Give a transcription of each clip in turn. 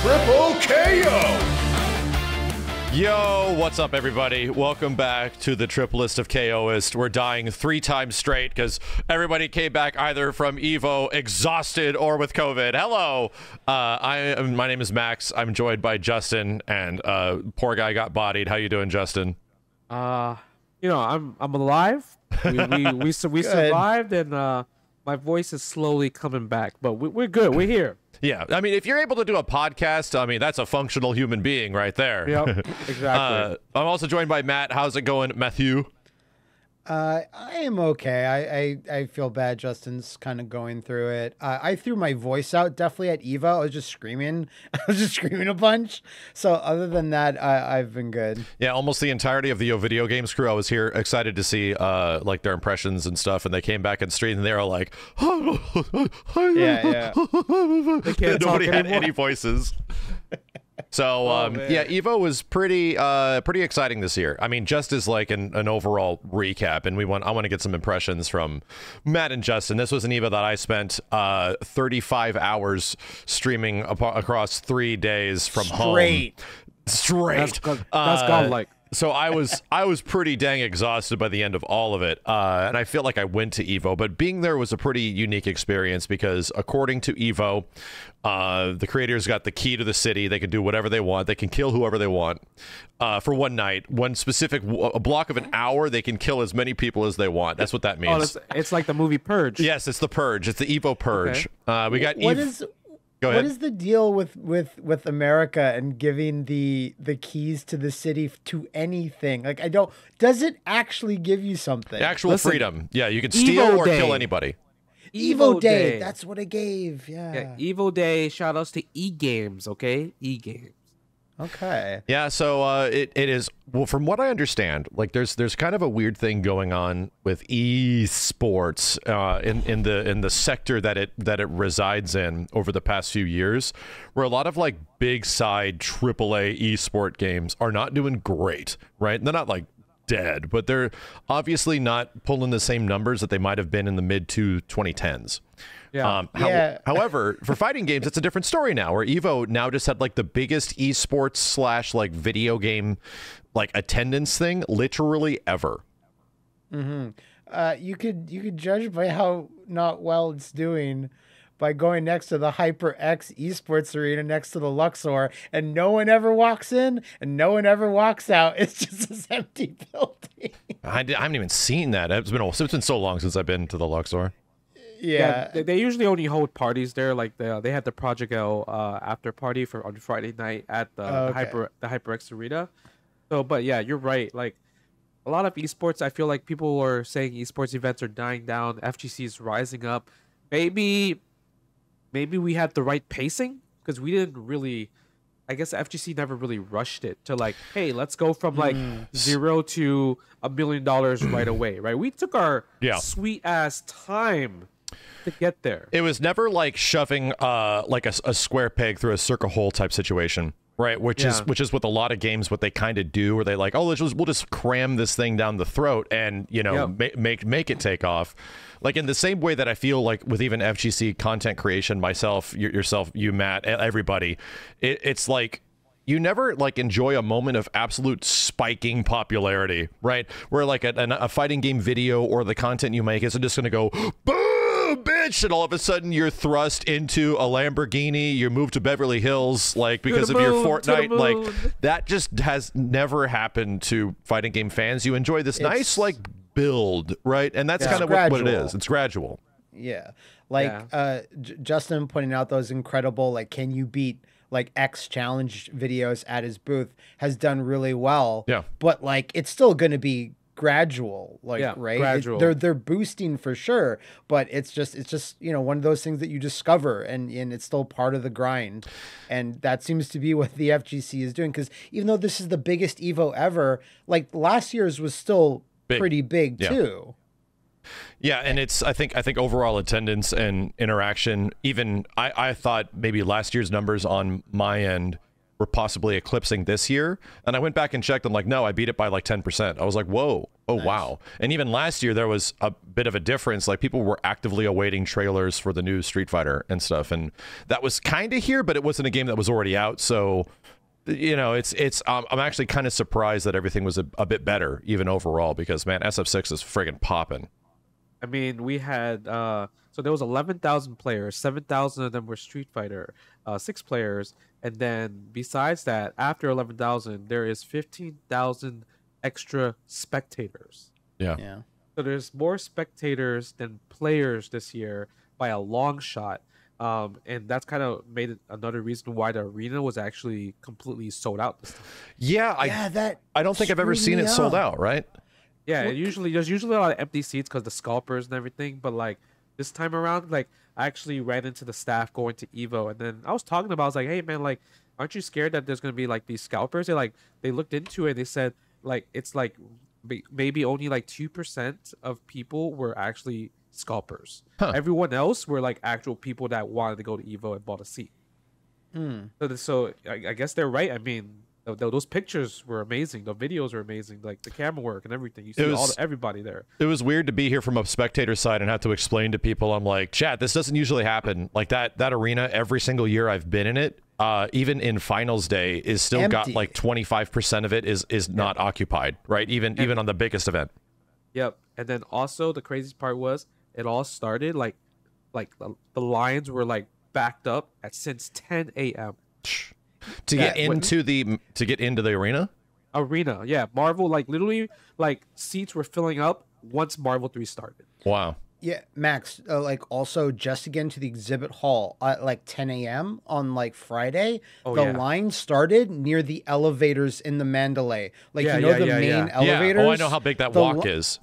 Triple KO. Yo, what's up, everybody? Welcome back to the Trip List of KOist. We're dying three times straight because everybody came back either from Evo exhausted or with COVID. Hello, uh, I. My name is Max. I'm joined by Justin, and uh, poor guy got bodied. How you doing, Justin? Uh, you know, I'm I'm alive. We we we, su- we survived, and uh, my voice is slowly coming back. But we, we're good. We're here. Yeah, I mean, if you're able to do a podcast, I mean, that's a functional human being right there. Yep, exactly. Uh, I'm also joined by Matt. How's it going, Matthew? Uh, I am okay. I, I, I feel bad. Justin's kind of going through it. Uh, I threw my voice out definitely at Evo. I was just screaming. I was just screaming a bunch. So other than that, I, I've been good. Yeah, almost the entirety of the Yo Video Games crew. I was here excited to see uh like their impressions and stuff, and they came back in street and they were like, Yeah, yeah. They can't nobody talk had anymore. any voices. So um, man. yeah, Evo was pretty uh, pretty exciting this year. I mean, just as like an, an overall recap, and we want I want to get some impressions from Matt and Justin. This was an Evo that I spent uh, 35 hours streaming across three days from home. Straight. Straight. That's that's Uh, godlike. So I was I was pretty dang exhausted by the end of all of it, uh, and I feel like I went to Evo. But being there was a pretty unique experience because, according to Evo, uh, the creators got the key to the city. They can do whatever they want. They can kill whoever they want uh, for one night, one specific w- a block of an hour. They can kill as many people as they want. That's what that Oh, means. it's, it's like the movie Purge. yes, it's the purge. It's the Evo purge. Uh, we got What Ev- is Go ahead. is the deal with with with America and giving the the keys to the city to anything? Like I don't. Does it actually give you something? actual Listen, freedom. Yeah, you can steal Evo or kill anybody. Evo, Day. That's what it gave. Yeah. yeah, Evo Day. Shout outs to E Games. Okay, E Games. Okay. Yeah, so uh, it it is well from what I understand, like there's there's kind of a weird thing going on with esports uh, in in the in the sector that it that it resides in over the past few years, where a lot of like big side AAA esport games are not doing great, right? They're not like dead, but they're obviously not pulling the same numbers that they might have been in the mid to 2010s. Yeah. Um, how- Yeah. however, for fighting games, it's a different story now. Where Evo now just had like the biggest esports slash like video game like attendance thing literally ever. Uh, you could you could judge by how not well it's doing by going next to the HyperX Esports Arena next to the Luxor, and no one ever walks in and no one ever walks out. It's just this empty building. I, di- I haven't even seen that. It's been a- it's been so long since I've been to the Luxor. Yeah. they, they usually only hold parties there. Like the, they had the Project L uh, after party for on Friday night at the, Oh, the. Hyper the HyperX Arena. So, but yeah, you're right. Like a lot of esports, I feel like people are saying esports events are dying down. FGC is rising up. Maybe, maybe we had the right pacing because we didn't really. I guess FGC never really rushed it to like, hey, let's go from like zero to a million dollars right away, right? We took our Yeah. sweet ass time to get there. It was never like shoving uh like a, a square peg through a circle hole type situation. Right, which is which is with a lot of games what they kind of do, where they like, oh, let's just we'll just cram this thing down the throat and you know Yep. ma- make make it take off. Like in the same way that I feel like with even FGC content creation, myself, y- yourself, you, Matt, everybody, it, it's like you never like enjoy a moment of absolute spiking popularity, right? Where like a, a fighting game video or the content you make isn't just going to go boom, bitch, and all of a sudden you're thrust into a Lamborghini. You move to Beverly Hills, like because of your moon, to the Fortnite. Like that just has never happened to fighting game fans. You enjoy this nice like build, right? And that's Yeah. kind of what, what it gradual. is. It's gradual. Yeah. Like Yeah. uh J- Justin pointing out those incredible like can you beat like X challenge videos at his booth has done really well. Yeah. But like it's still going to be gradual like Yeah, right It- gradual. they're they're boosting for sure but it's just it's just you know one of those things that you discover and and it's still part of the grind and that seems to be what the FGC is doing cuz even though this is the biggest evo ever like last year's was still Big. pretty big Yeah. too Yeah, and it's I think I think overall attendance and interaction. Even I I thought maybe last year's numbers on my end were possibly eclipsing this year. And I went back and checked. I'm like, no, I beat it by like 10%. I was like, whoa, oh wow. And even last year there was a bit of a difference. Like people were actively awaiting trailers for the new Street Fighter and stuff, and that was kind of here, but it wasn't a game that was already out. So you know, it's it's. Um, I'm actually kind of surprised that everything was a, a bit better, even overall, because man, SF6 is friggin' popping. I mean, we had uh, so there was eleven thousand players. Seven thousand of them were Street Fighter, uh, six players, and then besides that, after eleven thousand, there is fifteen thousand extra spectators. Yeah. Yeah. So there's more spectators than players this year by a long shot. Um, and that's kind of made it another reason why the arena was actually completely sold out this time. Yeah, I yeah, that. I don't think I've ever seen me it sold out, right? Yeah, usually there's usually a lot of empty seats because the scalpers and everything. But like this time around, like I actually ran into the staff going to Evo, and then I was talking about, I was like, "Hey man, like, aren't you scared that there's gonna be like these scalpers?" They like they looked into it. and They said like it's like maybe only like two percent of people were actually scalpers. Huh. Everyone else were like actual people that wanted to go to Evo and bought a seat. Hmm. So, so I, I guess they're right. I mean, th- th- those pictures were amazing. The videos were amazing. Like the camera work and everything. You see all the, everybody there. It was weird to be here from a spectator side and have to explain to people. I'm like, chat, this doesn't usually happen. Like that that arena every single year I've been in it, uh, even in finals day, is still got like 25 percent of it is is not occupied, right? Even even on the biggest event. Yep. And then also the craziest part was it all started like, like the, the lines were like backed up at since 10 a.m. To Yeah, get what- into the to get into the arena. Arena. Yeah, Marvel like literally like seats were filling up once Marvel 3 started. Wow. Yeah, Max. Uh, like also just again to get into the exhibit hall at like 10 a.m. on like Friday, Oh, the yeah. line started near the elevators in the Mandalay. Like Yeah, you know yeah, the yeah, main yeah. elevators. Yeah. Oh, I know how big that The walk li- is.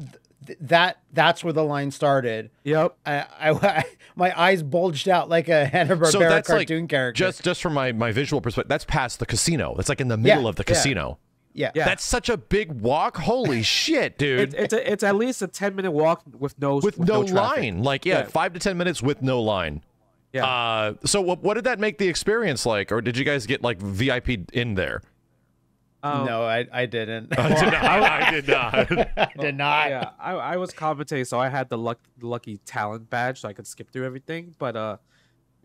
Th- that that's where the line started. Yep. I, I, my eyes bulged out like a Hanna Barbera So that's like cartoon character. just just from my my visual perspective, that's past the casino. That's like in the middle of the casino. yeah, Yeah. That's such a big walk. Holy shit, dude. It's it's, a, it's at least a 10 minute walk with no with no, traffic. line. Like yeah, Yeah. five to ten minutes with no line. Yeah. Uh, so what what did that make the experience like, or did you guys get like VIP in there? Um, no, I, I didn't. I did not. I did not. I did not. yeah, I, I was commentating, so I had the luck, lucky talent badge, so I could skip through everything. But uh,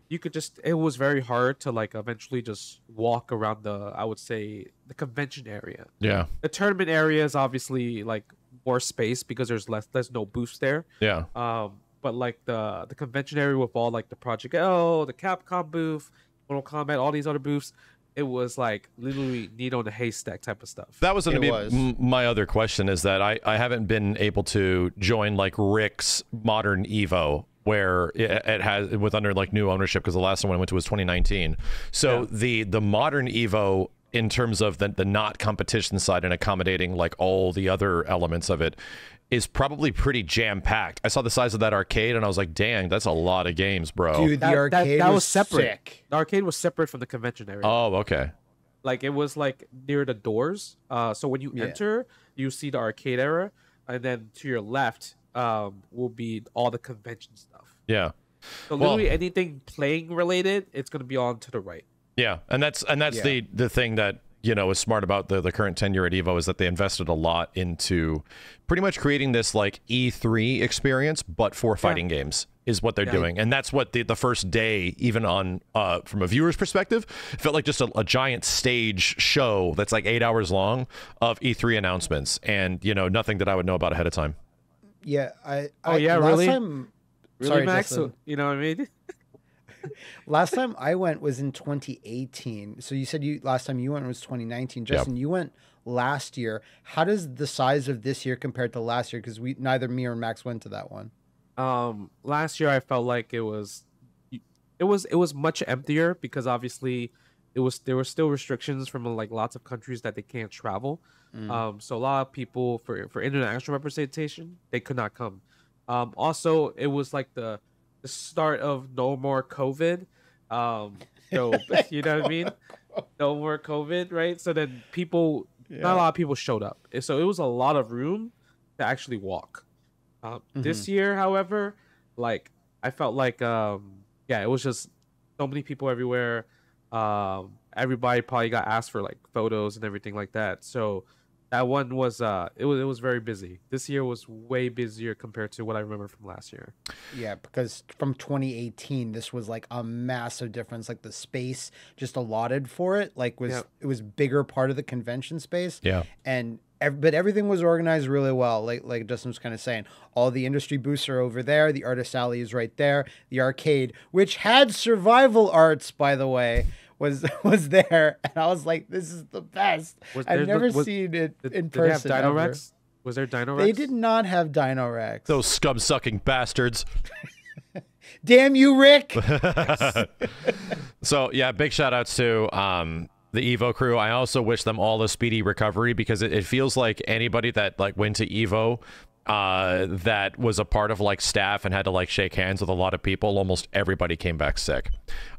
you could just it was very hard to like eventually just walk around the I would say the convention area. yeah, The tournament area is obviously like more space because there's less there's no booths there. yeah. Um, but like the the convention area with all like the Project L, the Capcom booth, Mortal Kombat, all these other booths, it was like literally needle in a haystack type of stuff. That was going to be was. my other question. Is that I I haven't been able to join like Rick's Modern Evo. Where it, it has with under like new ownership because the last one I went to was 2019. So Yeah. the the modern Evo in terms of the the not competition side and accommodating like all the other elements of it is probably pretty jam packed. I saw the size of that arcade and I was like, dang, that's a lot of games, bro. Dude, the That- that- arcade that was, was separate. sick. The arcade was separate from the convention area. Oh, okay. like it was like near the doors. Uh, so when you Yeah. enter, you see the arcade area, and then to your left um, will be all the convention stuff. Yeah. So Well- literally anything playing related, it's gonna be on to the right. Yeah, and that's and that's Yeah. the the thing that you know is smart about the the current tenure at Evo is that they invested a lot into pretty much creating this like E3 experience, but for fighting games is what they're doing, and that's what the the first day, even on uh from a viewer's perspective, felt like just a, a giant stage show that's like eight hours long of E3 announcements, and you know nothing that I would know about ahead of time. Yeah, I. Oh, yeah, last really? Time, Really, sorry, Max? Justin. You know what I mean? Last time I went was in 2018. So you said you last time you went was 2019. Justin, you went last year. How does the size of this year compare to last year? Because we neither me or Max went to that one. um last year i felt like it was it was it was much emptier because obviously it was there were still restrictions from like lots of countries that they can't travel um so a lot of people for for international representation they could not come um also it was like the the start of no more covid. Um so you know what i mean? no more covid right? So then people not a lot of people showed up. So it was a lot of room to actually walk. Um, This year, however, like I felt like um, yeah, it was just so many people everywhere. Um, everybody probably got asked for like photos and everything like that. So that one was uh, it was it was very busy. This year was way busier compared to what I remember from last year. Yeah, because from 2018, this was like a massive difference. Like the space just allotted for it, like was Yep. it was bigger part of the convention space. Yeah. and but everything was organized really well. Like like Justin was kind of saying, all the industry booths are over there. The artist alley is right there. The arcade, which had survival arts, by the way. Was was there, and I was like, "This is the best." Was I've there- never was- seen it Did, in did they have person. Dino ever. Rex? Was there Dino Rex? They did not have Dino Rex. Those scum sucking bastards. Damn you, Rick! So yeah, big shout outs to um the Evo crew. I also wish them all a speedy recovery because it, it feels like anybody that like went to Evo uh that was a part of like staff and had to like shake hands with a lot of people, almost everybody came back sick.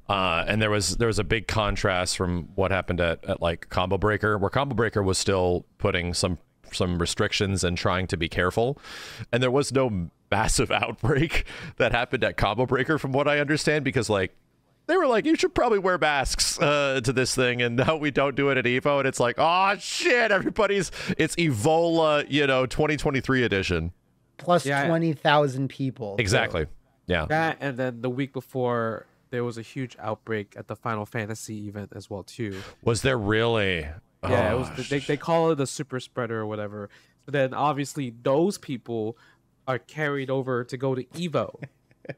Uh, and there was there was a big contrast from what happened at, at like Combo Breaker, where Combo Breaker was still putting some some restrictions and trying to be careful, and there was no massive outbreak that happened at Combo Breaker, from what I understand, because like they were like, you should probably wear masks uh, to this thing, and now we don't do it at Evo, and it's like, oh shit, everybody's it's Evola, you know, 2023 edition. Plus Yeah. twenty thousand people. Exactly. Yeah. That and then the week before there was a huge outbreak at the Final Fantasy event as well too. Was there really? Yeah, it Oh, was they, they call it the super spreader or whatever. But then obviously those people are carried over to go to Evo.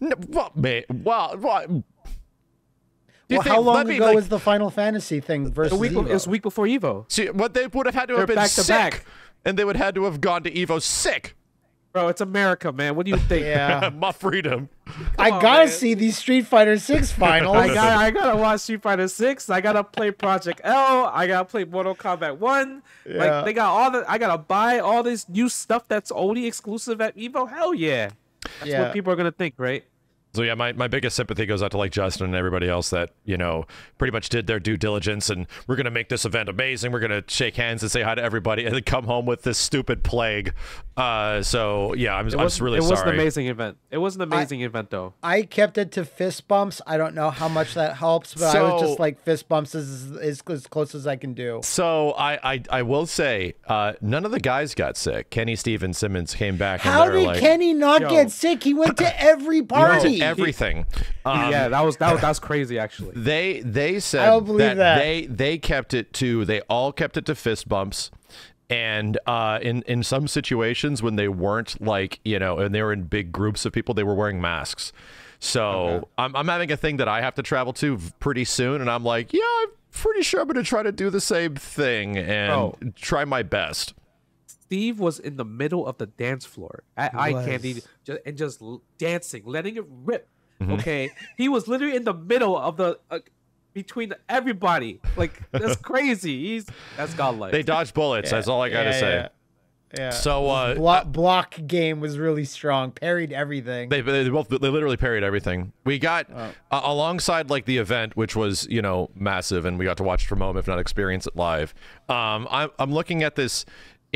No, what, man? Well, what? Well, think- how long let me, ago like, was the Final Fantasy thing versus The week it was a week before Evo. See, what they would have had to have They're been back to sick, back. and they would have had to have gone to Evo sick. Bro, it's America, man. What do you think? Yeah, My freedom. I on, gotta man. see these Street Fighter Six finals. I got I gotta watch Street Fighter Six. I gotta play Project L. I gotta play Mortal Kombat One. Yeah. Like they got all the I gotta buy all this new stuff that's only exclusive at Evo. Hell yeah. That's Yeah. what people are gonna think, right? So yeah, my, my biggest sympathy goes out to like Justin and everybody else that you know pretty much did their due diligence and we're gonna make this event amazing. We're gonna shake hands and say hi to everybody, and then come home with this stupid plague. Uh, so yeah, I'm, It I'm was just really sorry. it was an amazing event. It was an amazing event though. I kept it to fist bumps. I don't know how much that helps, but I was just like fist bumps is, is as close as I can do. So I, I I will say uh, none of the guys got sick. Kenny, Steve, and Simmons came back How they did like Kenny not Yo. get sick? He went to every "You went to party. Everything. Um, yeah, that was that was that's crazy actually. They they said I don't believe that. they they kept it to they all kept it to fist bumps. And uh, in in some situations when they weren't like you know and they were in big groups of people, they were wearing masks. So I'm I'm having a thing that I have to travel to pretty soon, and I'm like, yeah, I'm pretty sure I'm going to try to do the same thing and Oh. try my best. Steve was in the middle of the dance floor at Eye was. Candy ju- and just l- dancing, letting it rip. Mm-hmm. Okay, he was literally in the middle of the uh, between everybody. Like that's crazy. He's that's godlike. They dodge bullets. That's all I got to Yeah, say. yeah. Yeah. So uh, block, block game was really strong. Parried everything. They, they both they literally parried everything. We got uh, alongside like the event, which was you know massive, and we got to watch it from home, if not experience it live. Um, I'm I'm looking at this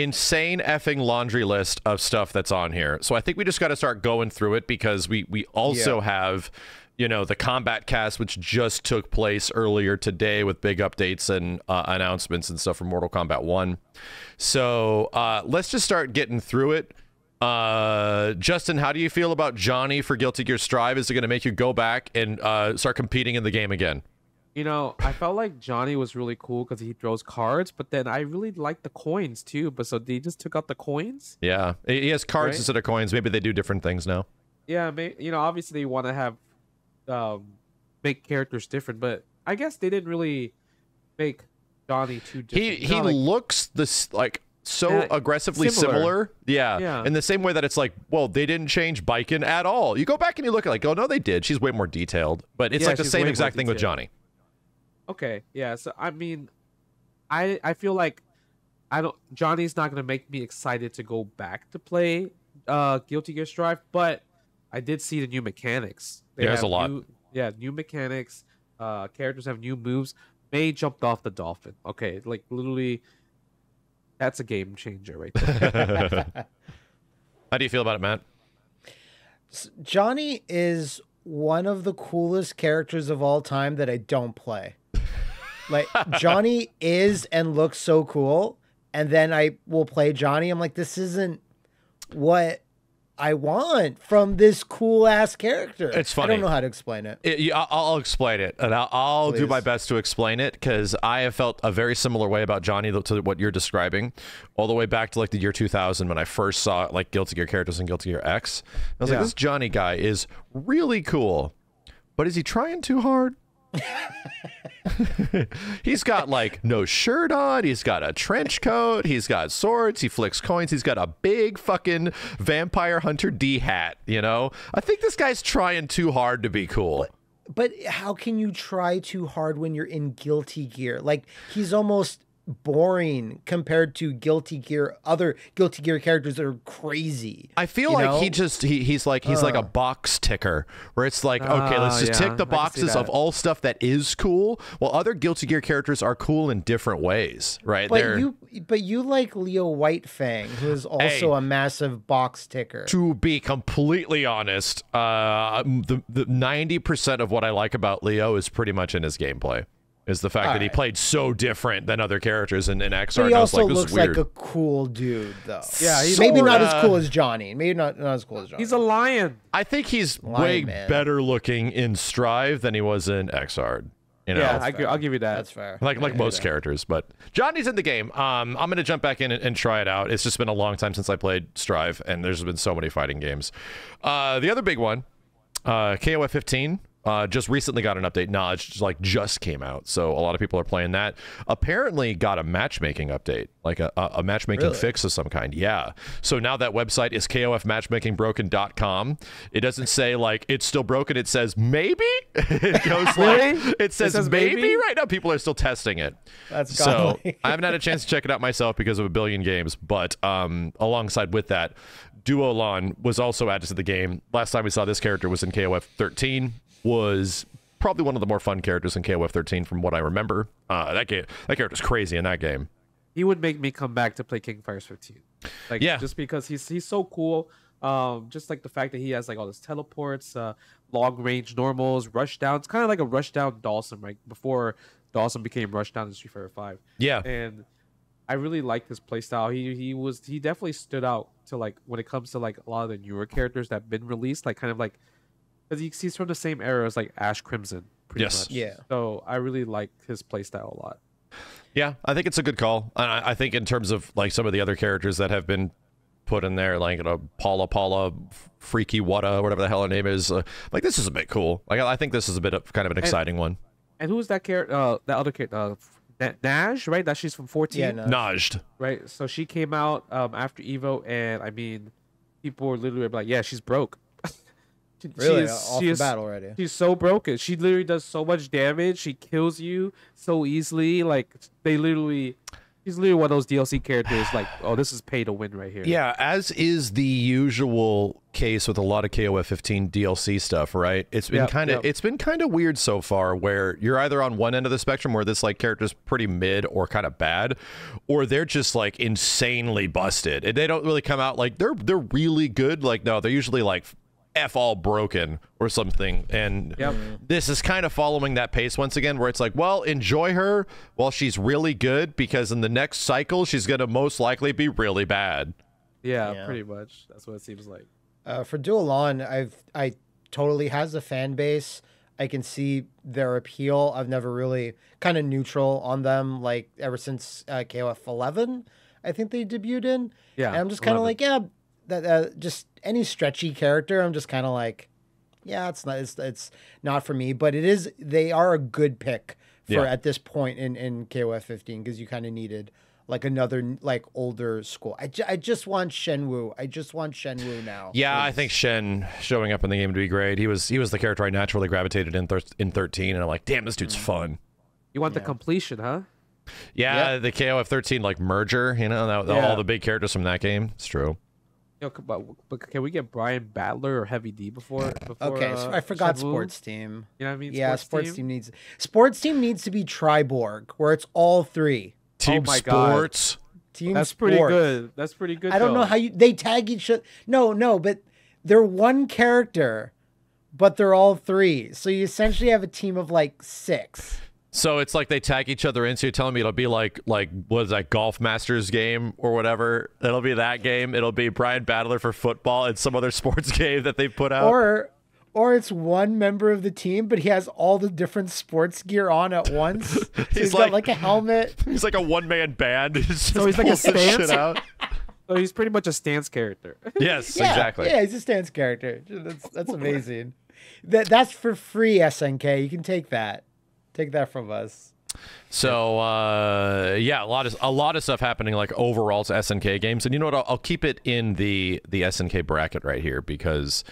insane effing laundry list of stuff that's on here. So I think we just got to start going through it because we we also have you know the combat cast which just took place earlier today with big updates and uh, announcements and stuff from Mortal Kombat 1. So uh, let's just start getting through it. Uh, Justin, how do you feel about Johnny for Guilty Gear Strive? Is it going to make you go back and uh, start competing in the game again? You know, I felt like Johnny was really cool because he throws cards, but then I really liked the coins too. But so they just took out the coins. Yeah, he he has cards Right. instead of coins. Maybe they do different things now. Yeah, you know, obviously they want to have um make characters different, but I guess they didn't really make Johnny too He different. he know, like- looks this like so Yeah, aggressively similar. similar. Yeah. Yeah. In the same way that it's like, well, they didn't change Baiken at all. You go back and you look at like, oh no, they did. She's way more detailed. But it's Yeah, like the same exact thing with. Johnny. Okay, yeah. So I mean, I I feel like I don't. Johnny's not gonna make me excited to go back to play uh Guilty Gear Strive, but I did see the new mechanics. They There's a lot. New, yeah, new mechanics. Uh, characters have new moves. May jumped off the dolphin. Okay, like literally, that's a game changer right there. How do you feel about it, Matt? Johnny is one of the coolest characters of all time that I don't play. Like Johnny is and looks so cool, and then I will play Johnny. I'm like, this isn't what I want from this cool ass character. It's funny. I don't know how to explain it. It, yeah, I'll, I'll explain it, and I'll, I'll do my best to explain it because I have felt a very similar way about Johnny to what you're describing, all the way back to like the year 2000 when I first saw like Guilty Gear characters and Guilty Gear X. I was Yeah. like, this Johnny guy is really cool, but is he trying too hard? he's got like no shirt on. He's got a trench coat. He's got swords. He flicks coins. He's got a big fucking vampire hunter D hat. You know, I think this guy's trying too hard to be cool. But how can you try too hard when you're in Guilty Gear? Like he's almost boring compared to Guilty Gear other Guilty Gear characters that are crazy. I feel like know? he just he, he's like he's like a box ticker where it's like okay let's Ah, just yeah, tick the I can see boxes of all stuff that is cool while other Guilty Gear characters are cool in different ways right But They're- you but you like Leo Whitefang, who is also Hey. a massive box ticker. to be completely honest uh the the 90% of what I like about Leo is pretty much in his gameplay is the fact that he Alright. played so different than other characters in, in XR But he I was also like this looks is weird like a cool dude, though. Yeah, he's maybe not as cool as Johnny. Maybe not not as cool as Johnny. He's a lion. I think he's Lion way Man. better looking in Strive than he was in XR you know yeah, I, will give you that. That's fair. like I like most that. characters. But Johnny's in the game. Um, I'm gonna jump back in and, and try it out. It's just been a long time since I played Strive, and there's been so many fighting games. Uh, the other big one, uh, KOF 15. Uh, just recently got an update. Nah, it's just, like just came out, so a lot of people are playing that. Apparently, got a matchmaking update, like a, a, matchmaking Really? fix of some kind. Yeah. So now that website is kofmatchmakingbroken.com. It doesn't say like it's still broken. It says maybe. it goes Really? like it says, says maybe? maybe? right now. People are still testing it. That's so. I haven't had a chance to check it out myself because of a billion games. But um, alongside with that, Duolon was also added to the game. Last time we saw this character was in KOF 13. Was probably one of the more fun characters in KOF 13 from what I remember. Uh, that game, that character's crazy in that game. he would make me come back to play King Fighters 15. Like Yeah. just because he's he's so cool. Um, just like the fact that he has like all his teleports, uh, long range normals, rush downs, kind of like a rush down Dawson, right? Before Dawson became rush down in Street Fighter Five. Yeah. And I really liked his playstyle. He he was he definitely stood out to like when it comes to like a lot of the newer characters that have been released, like kind of like because he's from the same era as like Ash Crimson, pretty Yes. much. Yeah. So I really like his playstyle a lot. Yeah, I think it's a good call. And I, I think in terms of like some of the other characters that have been put in there, like you know, Paula Paula, Freaky Wada, whatever the hell her name is, uh, like this is a bit cool. Like I I think this is a bit of kind of an exciting one. And who's that character? Uh, that other character, uh, Na- Naj, right? That she's from 14, Yeah, no. Najd. right? So she came out um after Evo, and I mean, people were literally like, "Yeah, she's broke." She- Really, she is, off she the is, bat already. She's so broken. She literally does so much damage. She kills you so easily. Like they literally, she's literally one of those DLC characters. Like, oh, this is pay to win right here. Yeah, as is the usual case with a lot of KOF 15 DLC stuff, right? It's been Yep, kind of yep. it's been kind of weird so far where you're either on one end of the spectrum where this like character's pretty mid or kind of bad or they're just like insanely busted. And they don't really come out like they're they're really good like no, they're usually like F all broken or something. And Yep. this is kind of following that pace once again, where it's like, well, enjoy her while she's really good because in the next cycle, she's going to most likely be really bad. yeah, Yeah. pretty much. That's what it seems like. Uh, for Duolon, I've I totally has a fan base. I can see their appeal. I've never really kind of neutral on them, like ever since uh, KOF 11. I think they debuted in. Yeah, and I'm just kind of like, yeah, that uh, just any stretchy character. I'm just kind of like, yeah, it's not, it's it's not for me. But it is. They are a good pick for Yeah. at this point in in KOF 15 because you kind of needed. Like another like older school. I, ju- I just want Shen Woo. I just want Shen Woo now. Yeah, I think Shen showing up in the game would be great. He was he was the character I naturally gravitated in thir- in 13, and I'm like, damn, this dude's fun. You want the completion, huh? Yeah, the KOF 13 like merger, you know, that, Yeah. all the big characters from that game. It's true. You know, but, but can we get Brian Battler or Heavy D before? before Okay, so uh, I forgot Shen Woo? sports team. You know what I mean? yeah, sports, team? needs sports team needs to be Triborg, where it's all three Team my God. Sports. team. That's pretty good. That's pretty good. I don't know how you they tag each other. No, no, but they're one character, but they're all three. So you essentially have a team of like six. So it's like they tag each other in. So you're telling me it'll be like like what is that golf masters game or whatever? It'll be that game. It'll be Brian Battler for football and some other sports game that they put out. Or or it's one member of the team, but he has all the different sports gear on at once. So He's he's like- got like a helmet. he's like a one man band. He's just So he's like a stance? shit out. So he's pretty much a stance character. Yes, Yeah, exactly. Yeah, he's a stance character. That's that's amazing. that that's for free, SNK. You can take that. Take that from us. So uh, yeah, a lot of a lot of stuff happening like overall to SNK games, and you know what? I'll, I'll keep it in the the SNK bracket right here because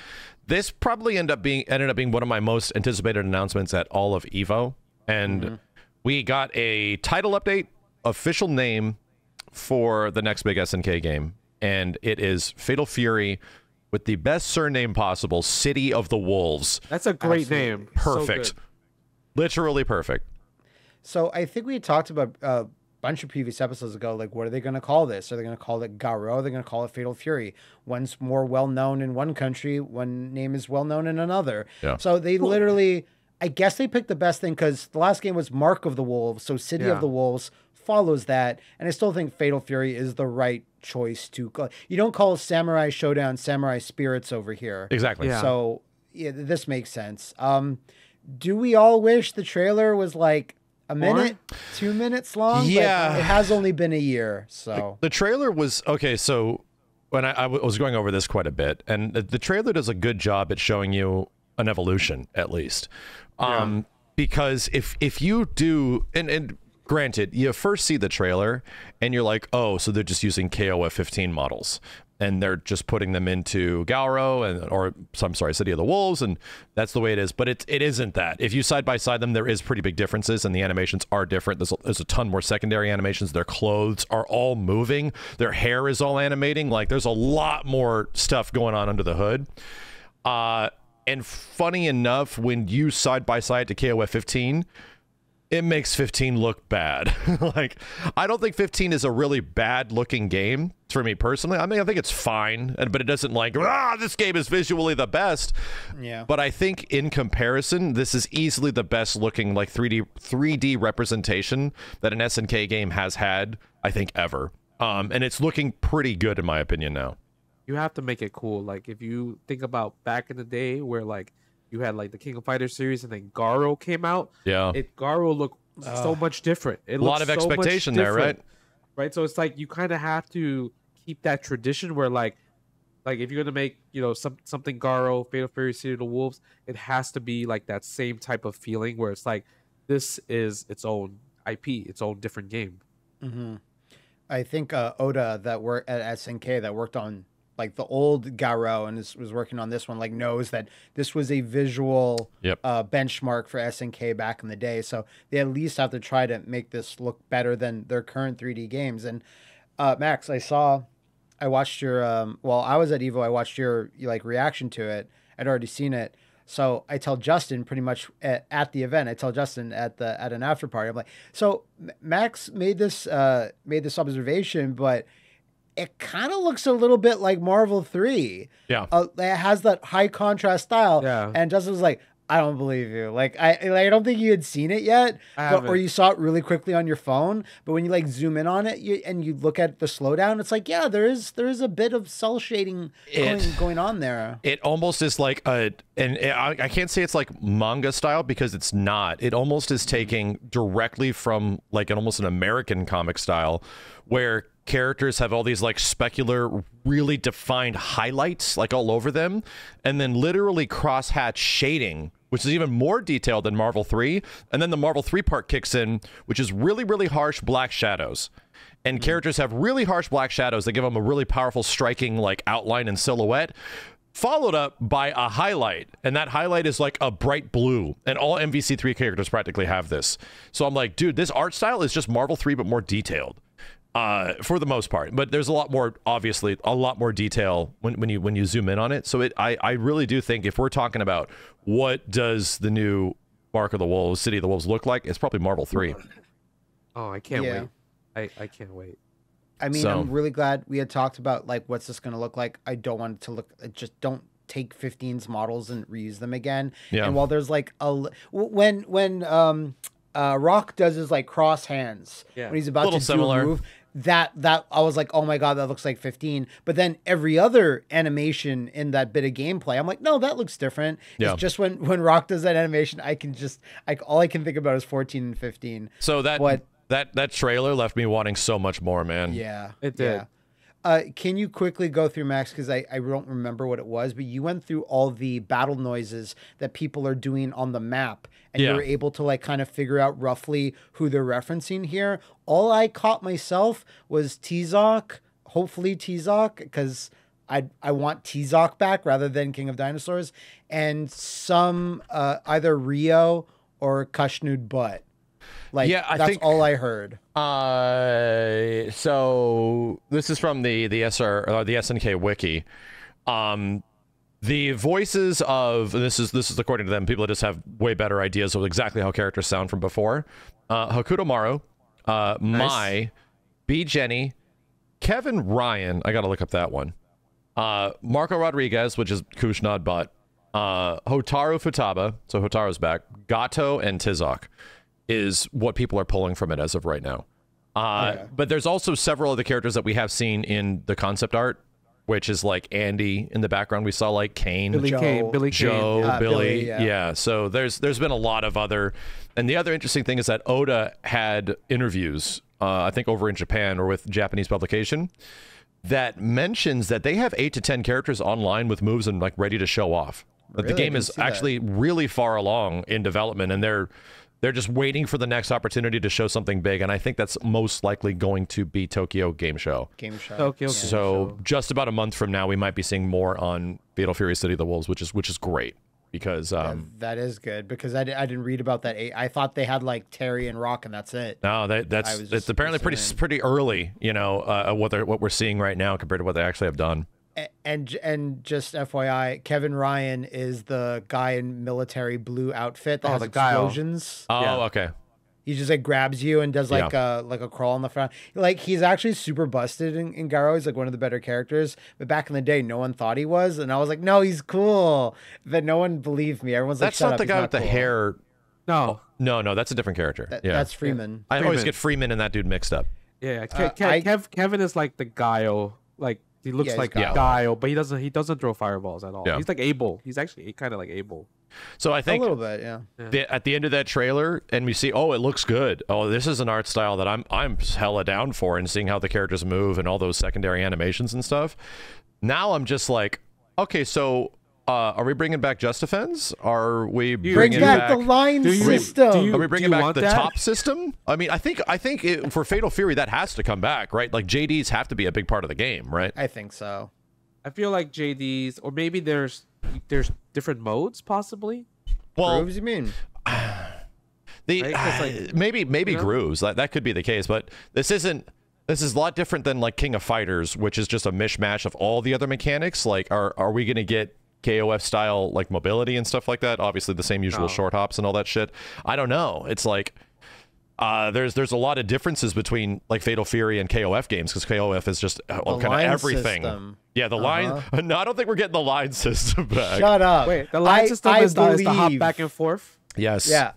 this probably ended up being ended up being one of my most anticipated announcements at all of Evo, and we got a title update, official name for the next big SNK game, and it is Fatal Fury with the best surname possible, City of the Wolves. That's a great name. Perfect, good. Literally perfect. So I think we talked about a bunch of previous episodes ago, like what are they going to call this? Are they going to call it Garou? Are they going to call it Fatal Fury? One's more well known in one country, one name is well known in another. Yeah. So they literally, I guess they picked the best thing because the last game was Mark of the Wolves, so City Yeah. of the Wolves follows that, and I still think Fatal Fury is the right choice to call. You don't call Samurai Showdown Samurai Spirits over here. Exactly. Yeah. So yeah, this makes sense. Um, do we all wish the trailer was like a More? minute, two minutes long? Yeah. it has only been a year, so The trailer was okay. So when I was going over this quite a bit, and the, the trailer does a good job at showing you an evolution, at least. Um, Because if if you do, and and granted, you first see the trailer and you're like, oh, so they're just using KOF 15 models. And they're just putting them into Garou and or I'm sorry, City of the Wolves, and that's the way it is. But it it isn't that. If you side by side them, there is pretty big differences, and the animations are different. There's a, there's a ton more secondary animations. Their clothes are all moving. Their hair is all animating. Like there's a lot more stuff going on under the hood. Uh, and funny enough, when you side by side to KOF 15, it makes 15 look bad. like, I don't think 15 is a really bad looking game for me personally. I mean, I think it's fine, but it doesn't like, ah, this game is visually the best. yeah. But I think in comparison, this is easily the best looking like 3D 3D representation that an SNK game has had, I think, ever. Um, and it's looking pretty good in my opinion now. You have to make it cool. Like if you think about back in the day where like you had like the King of Fighters series and then Garou came out. Yeah. It Garou looked so much different. It a lot of so expectation there, right? different, Right. So it's like you kind of have to keep that tradition where like like if you're gonna make you know some something Garou, Fatal Fury, City of the Wolves, it has to be like that same type of feeling where it's like this is its own IP, its own different game. hmm I think uh, Oda that worked at SNK that worked on like the old Garou and is, was working on this one like knows that this was a visual Yep. uh, benchmark for SNK back in the day. So they at least have to try to make this look better than their current 3D games. And uh, Max, I saw, I watched your, um, well, I was at Evo. I watched your like reaction to it. I'd already seen it. So I tell Justin pretty much at, at the event. I tell Justin at the at an after party. I'm like, so Max made this uh, made this observation, but it kind of looks a little bit like Marvel Three. Yeah. Uh, it has that high contrast style. Yeah. And Justin was like, I don't believe you. Like I like, I don't think you had seen it yet, but, or you saw it really quickly on your phone. But when you like zoom in on it you, and you look at the slowdown, it's like yeah, there is there is a bit of cell shading going, It- going on there. it almost is like a and I, I can't say it's like manga style because it's not it almost is taking directly from like an almost an american comic style where characters have all these like specular really defined highlights like all over them and then literally cross-hatch shading which is even more detailed than marvel 3 and then the marvel 3 part kicks in which is really really harsh black shadows. And hmm. characters have really harsh black shadows that give them a really powerful striking like outline and silhouette followed up by a highlight and that highlight is like a bright blue and all mvc3 characters practically have this. So i'm like dude this art style is just marvel 3 but more detailed uh, for the most part but there's a lot more obviously a lot more detail when, when you when you zoom in on it so it I, I really do think if we're talking about what does the new mark of the wolves city of the wolves look like it's probably marvel 3 Oh, I can't Yeah. wait. I, I can't wait. I mean, So- I'm really glad we had talked about like what's this going to look like. I don't want it to look. Just don't take 15's models and reuse them again. Yeah. And while there's like a when when um uh Rock does his like cross hands Yeah. when he's about Little to similar. do a move. That that I was like, oh my god, that looks like 15. But then every other animation in that bit of gameplay, I'm like, no, that looks different. Yeah. It's just when when Rock does that animation, I can just like all I can think about is 14 and 15. So that What- that that trailer left me wanting so much more, man. Yeah, It did. Yeah. Uh, can you quickly go through Max because I, I don't remember what it was, but you went through all the battle noises that people are doing on the map, and Yeah. you were able to like kind of figure out roughly who they're referencing here. All I caught myself was Tizoc, hopefully Tizoc, because I I want Tizoc back rather than King of Dinosaurs, and some uh, either Ryo or Khushnood Butt. Like Yeah, I that's think- all I heard. Uh, so this is from the the SR or the SNK wiki. Um, the voices of this is this is according to them people just have way better ideas of exactly how characters sound from before. Uh, Hokutomaru, uh, Mai, B Jenny, Kevin Ryan. I got to look up that one. Uh, Marco Rodrigues, which is Khushnood Butt. Uh, Hotaru Futaba, so Hotaru's back. Gato and Tizoc is what people are pulling from it as of right now. Uh, But there's also several other characters that we have seen in the concept art, which is like Andy in the background. We saw like Kain, Billy Joe- Kain, Billy Joe, Kain. Uh, Billy, Billy, yeah. yeah. So there's there's been a lot of other, and the other interesting thing is that Oda had interviews, uh, I think over in Japan or with Japanese publication, that mentions that they have eight to ten characters online with moves and like ready to show off. That the Really? I game is see that. actually really far along in development, and they're they're just waiting for the next opportunity to show something big. And I think that's most likely going to be Tokyo Game Show. Game show. Tokyo Game So Show. just about a month from now, we might be seeing more on Fatal Fury City of the Wolves, which is which is great because um, That is good because I, I didn't read about that. I thought they had like Terry and Rock and that's it. no, that, that's it's just apparently pretty pretty early. You know uh, what they're what we're seeing right now compared to what they actually have done. A- And and just FYI, Kevin Ryan is the guy in military blue outfit that Oh, has the guy. explosions. Oh, Yeah. okay. He just like grabs you and does like Yeah. a like a crawl on the front. Like he's actually super busted in, in Garou. He's like one of the better characters. But back in the day, no one thought he was, and I was like, no, he's cool. But no one believed me. Everyone's like, That's shut not up, the he's guy with the hair. No. No, no, that's a different character. That- yeah, That's Freeman. I always get Freeman and that dude mixed up. Yeah, Ke- Uh, Ke- I- Kev, Kevin is like the Guile. Like he looks Yeah, he's like Guile. Guile, but he doesn't. He doesn't throw fireballs at all. Yeah. He's like Abel. He's actually kind of like Abel. So I think a little bit, yeah. the, at the end of that trailer, and we see, oh, it looks good. Oh, this is an art style that I'm I'm hella down for, and seeing how the characters move and all those secondary animations and stuff. Now I'm just like, okay, so uh, are we bringing back Just Defense? Are we Bring bringing back, the line Do you- system. do you- Are we bringing back the that? top system? I mean, I think I think it, for Fatal Fury that has to come back, right? Like JDs have to be a big part of the game, right? I think so. I feel like JD's, or maybe there's there's different modes possibly. Well, Grooves, you mean? The Right? 'Cause, like, maybe maybe you know? grooves that that could be the case, but this isn't. This is a lot different than like King of Fighters, which is just a mishmash of all the other mechanics. Like, are are we gonna get KOF style like mobility and stuff like that? Obviously, the same usual No. short hops and all that shit. I don't know. It's like. Uh, there's there's a lot of differences between like Fatal Fury and KOF games because KOF is just uh, well, kind of everything. system. Yeah, the line. No, I don't think we're getting the line system back. Shut up. Wait, the line I- system I is, the, is the hop back and forth. Yes. Yeah.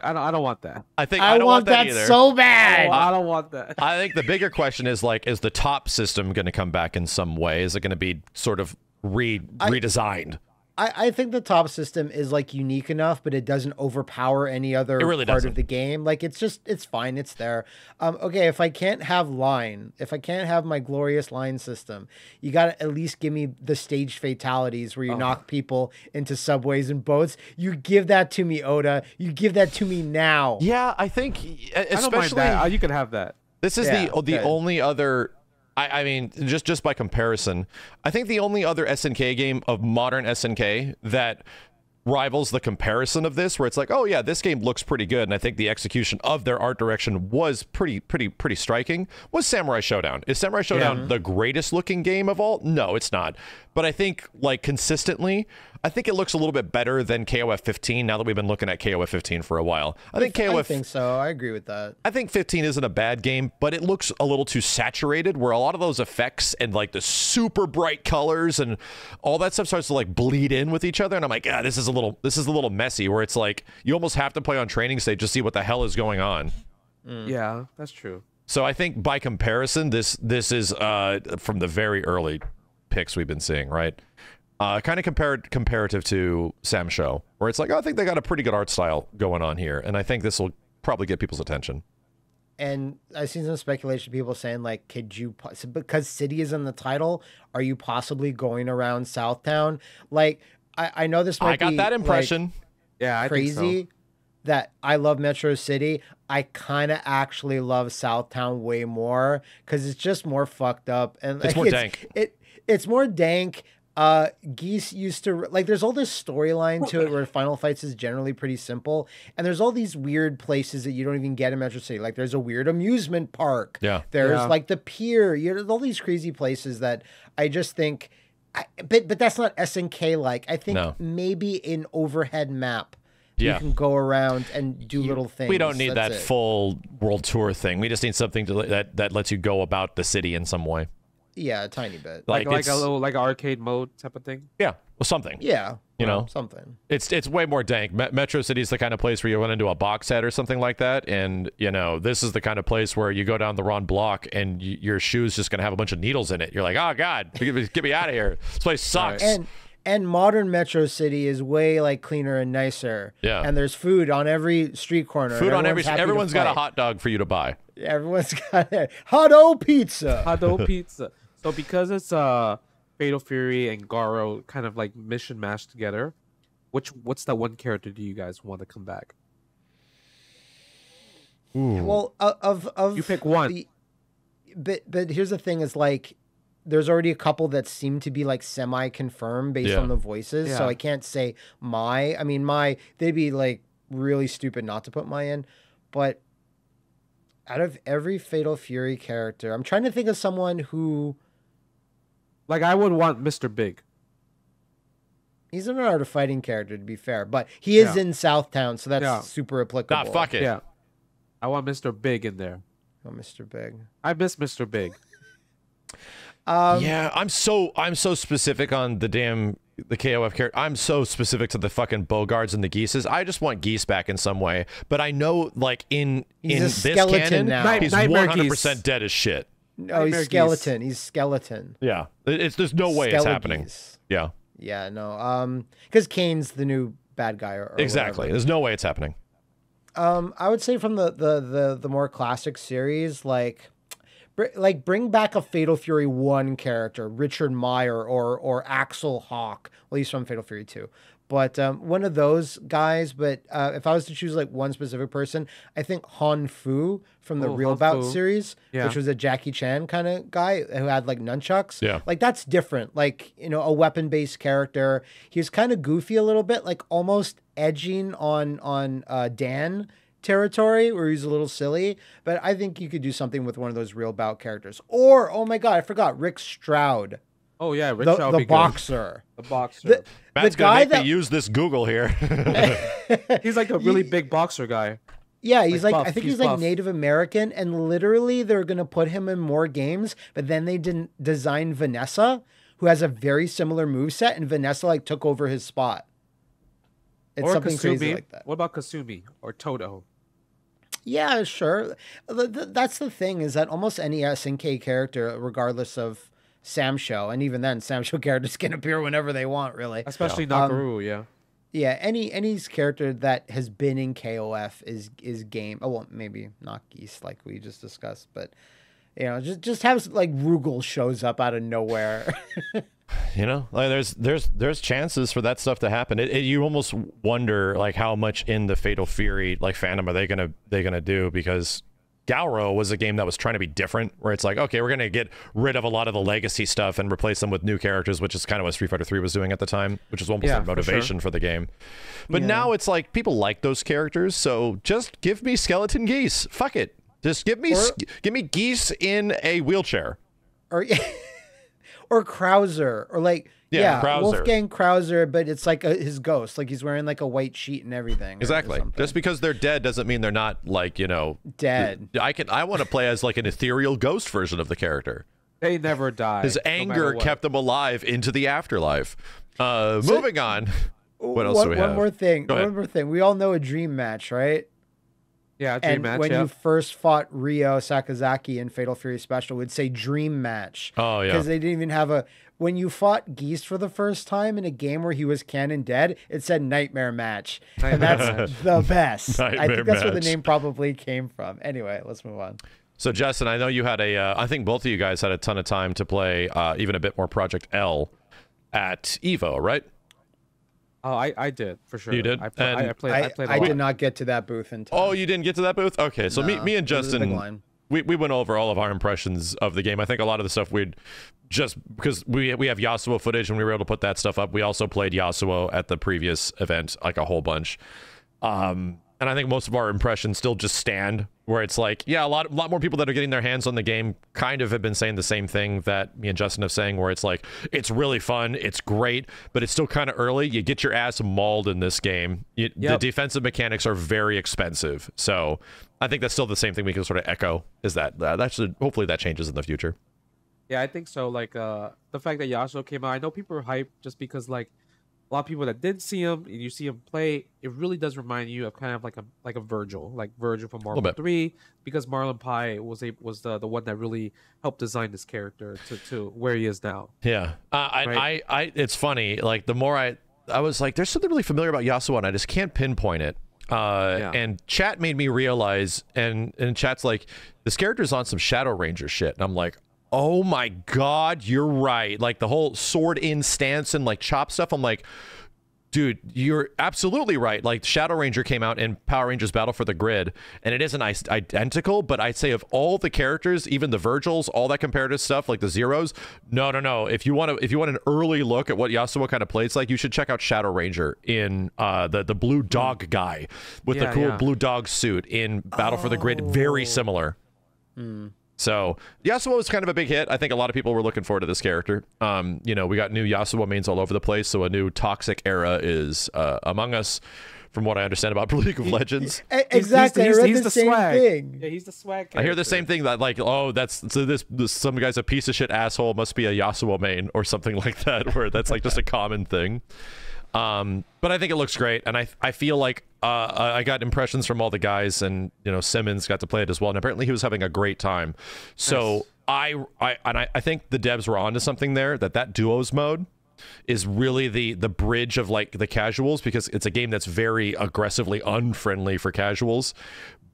I don't. I don't want that. I think I, I, don't want, that, either. so Oh, bad. I don't want that. I think the bigger question is like, is the top system going to come back in some way? Is it going to be sort of re redesigned? I, I think the top system is like unique enough, but it doesn't overpower any other really part doesn't. of the game. Like it's just it's fine, it's there. Um, okay, if I can't have line, if I can't have my glorious line system, you gotta at least give me the stage fatalities where you Uh-huh. knock people into subways and boats. You give that to me, Oda. You give that to me now. Yeah, I think I don't mind especially that. Uh, You can have that. this is Yeah, the the good. only other. I, I mean, just just by comparison, I think the only other SNK game of modern SNK that rivals the comparison of this, where it's like, oh yeah, this game looks pretty good, and I think the execution of their art direction was pretty pretty pretty striking. Was Samurai Showdown? Is Samurai Showdown the greatest looking game of all? No, it's not. But I think like consistently, I think it looks a little bit better than KOF 15 now that we've been looking at KOF 15 for a while. I think KOF I think so. I agree with that. I think 15 isn't a bad game, but it looks a little too saturated where a lot of those effects and like the super bright colors and all that stuff starts to like bleed in with each other and I'm like, "Ah, this is a little this is a little messy where it's like you almost have to play on training stage to see what the hell is going on." Yeah, that's true. So I think by comparison, this this is uh, from the very early picks we've been seeing, right? Uh, kind of compared comparative to Sam Show, where it's like, oh, I think they got a pretty good art style going on here, and I think this will probably get people's attention. And I've seen some speculation, people saying like, could you because city is in the title, are you possibly going around Southtown? Like, I, I know this might I got be, that like, impression. Yeah, I think so. crazy that I love Metro City. I kind of actually love Southtown way more because it's just more fucked up and It's like, more dank. It it's more dank. Uh, Geese used to like. There's all this storyline to it where Final Fights is generally pretty simple, and there's all these weird places that you don't even get in Metro City. Like there's a weird amusement park. Yeah. There's Yeah. like the pier. You know, all these crazy places that I just think. I, but but that's not SNK like. I think No. maybe an overhead map Yeah. you can go around and do little things. We don't need That's that it. full world tour thing. We just need something to that that lets you go about the city in some way. Yeah, a tiny bit. Like, Like like a little like arcade mode type of thing. Yeah, well, something. yeah, You well, know? something. It's it's way more dank. Me- Metro City's the kind of place where you run into a box set or something like that, and you know this is the kind of place where you go down the wrong block and y- your shoe's just gonna have a bunch of needles in it. You're like, oh god, get me, get me out of here. This place sucks. And and modern Metro City is way like cleaner and nicer. Yeah. and there's food on every street corner. Food on every. everyone's happy to Everyone's got a hot dog for you to buy. Everyone's got a hot o pizza. Hado Pizza. So because it's uh Fatal Fury and Garou kind of like mission mashed together, which what's that one character do you guys want to come back? Well, o- of of You pick one. the- but but here's the thing: is like there's already a couple that seem to be like semi confirmed based Yeah. on the voices. So I can't say my. I mean, my they'd be like really stupid not to put my in, but out of every Fatal Fury character, I'm trying to think of someone who Like I would want Mr. Big. he's an art of fighting character to be fair, but he is Yeah. in Southtown, so that's Yeah. super applicable. Nah, fuck it. Yeah. I want Mr. Big in there. Oh, Mr. Big. I miss Mr. Big. Um, yeah, I'm so I'm so specific on the damn the KOF character. I'm so specific to the fucking Bogards and the Geeses. I just want Geese back in some way. But I know, like in He's in a this skeleton canon, now. Night- he's 100 percent dead as shit. No, he's Nightmare Geese. skeleton. He's skeleton. Yeah, it's there's no way it's happening. Skelegeese. Yeah, Yeah, no. Um, because Kain's the new bad guy. Or, or exactly. whatever. There's no way it's happening. Um, I would say from the the the the more classic series, like, br- like bring back a Fatal Fury one character, Richard Meyer or or Axel Hawk. Well, he's from Fatal Fury two, but um, one of those guys. But uh, if I was to choose like one specific person, I think Hon Fu from the Oh, Real Han Bout Fu. series, Yeah. which was a Jackie Chan kind of guy who had like nunchucks. Yeah. Like that's different. Like, you know, a weapon based character. He was kind of goofy a little bit, like almost edging on on uh Dan territory where he's a little silly. But I think you could do something with one of those real bout characters. Or oh my god, I forgot Rick Strowd. Oh yeah, Rich The, Shaw the be good. boxer. The boxer. The, Matt's the gonna guy make that me use this Google here. He's like a really big boxer guy. Yeah, he's Like like, buff, I think he's he's, like. Native American, and literally they're gonna put him in more games, but then they didn't design Vanessa, who has a very similar moveset, and Vanessa like took over his spot. It's or something Kasumi. crazy like that. What about Kasumi or Toto? Yeah, sure. Th- th- That's the thing is that almost any SNK character, regardless of Sam Show, and even then, Sam Show characters can appear whenever they want, really. Especially Um, Nakoruru, yeah. Yeah, any any character that has been in KOF is is game. Oh well, maybe not Geese like we just discussed, but you know, just just have like Rugal shows up out of nowhere. you know, like there's there's there's chances for that stuff to happen. It, it, you almost wonder like how much in the Fatal Fury like fandom are they gonna they gonna do because Garou was a game that was trying to be different, where it's like, okay, we're gonna get rid of a lot of the legacy stuff and replace them with new characters, which is kind of what Street Fighter Three was doing at the time, which is almost Yeah, the for sure. motivation for, the game. But now it's like people like those characters, so just give me skeleton geese. Fuck it, just give me Or- sk- give me geese in a wheelchair. or or Krauser or like Yeah, Krauser. Wolfgang Krauser, but it's like a, his ghost. Like he's wearing like a white sheet and everything. Exactly. something. Just because they're dead doesn't mean they're not like, you know, dead. I can I want to play as like an ethereal ghost version of the character. They never die. His anger matter what. kept them alive into the afterlife. Uh, moving on. What else one, do we have? one more thing. One more thing. We all know a dream match, right? Yeah, dream and match. when yeah. you first fought Ryo Sakazaki in Fatal Fury Special, would say dream match. Oh, yeah. Because they didn't even have a. When you fought Geese for the first time in a game where he was canon dead, it said nightmare match, and Nightmare that's the best. Nightmare I think that's where the name probably came from. Anyway, let's move on. So, Justin, I know you had a. Uh, I think both of you guys had a ton of time to play uh, even a bit more Project L at Evo, right? Oh, I, I did for sure. You did? I, play, I, And- I played. I, I, played. a I lot. did not get to that booth in time. Oh, you didn't get to that booth? Okay, so me, No, me and it was a big Justin, we, we went over all of our impressions of the game. I think a lot of the stuff we'd just because we we have Yasuo footage and we were able to put that stuff up. We also played Yasuo at the previous event, like a whole bunch. Um, and I think most of our impressions still just stand where it's like, yeah, a lot, a lot more people that are getting their hands on the game kind of have been saying the same thing that me and Justin have saying, where it's like, it's really fun, it's great, but it's still kind of early. You get your ass mauled in this game. You, The defensive mechanics are very expensive, so I think that's still the same thing we can sort of echo. Is that uh, that should hopefully that changes in the future. Yeah, I think so. Like uh, the fact that Yasuo came out, I know people are hyped just because like a lot of people that did see him and you see him play, it really does remind you of kind of like a like a Virgil, like Virgil from Marvel. Three, because Marlon Pye was a was the the one that really helped design this character to to where he is now. Yeah, uh, I, Right. I, I, it's funny. Like the more I, I was like, there's something really familiar about Yasuo, and I just can't pinpoint it. Uh, Yeah. and chat made me realize, and and chat's like, this character's on some Shadow Ranger shit, and I'm like. Oh my god, you're right. Like the whole sword in stance and like chop stuff. I'm like, Dude, you're absolutely right. Like Shadow Ranger came out in Power Rangers Battle for the Grid, and it isn't identical, but I'd say of all the characters, even the Virgils, all that comparative stuff, like the Zeros, no, no, no. If you want to, if you want an early look at what Yasuo kind of plays like, you should check out Shadow Ranger in uh, the the blue dog guy with the cool yeah. blue dog suit in Battle for the Grid. Very similar. So Yasuo was kind of a big hit. I think a lot of people were looking forward to this character. Um, you know, we got new Yasuo mains all over the place, so a new toxic era is uh, among us, from what I understand about League of Legends. He's- exactly. he's, I he's the, the same swag. thing. Yeah, he's the swag. I hear the same thing that like, oh, that's so this, this some guy's a piece of shit asshole must be a Yasuo main or something like that, where that's like just a common thing. Um, but I think it looks great, and I I feel like uh, I got impressions from all the guys, and you know Simmons got to play it as well, and apparently he was having a great time. So I I and I, I think the devs were onto something there. That that duos mode is really the the bridge of like the casuals because it's a game that's very aggressively unfriendly for casuals.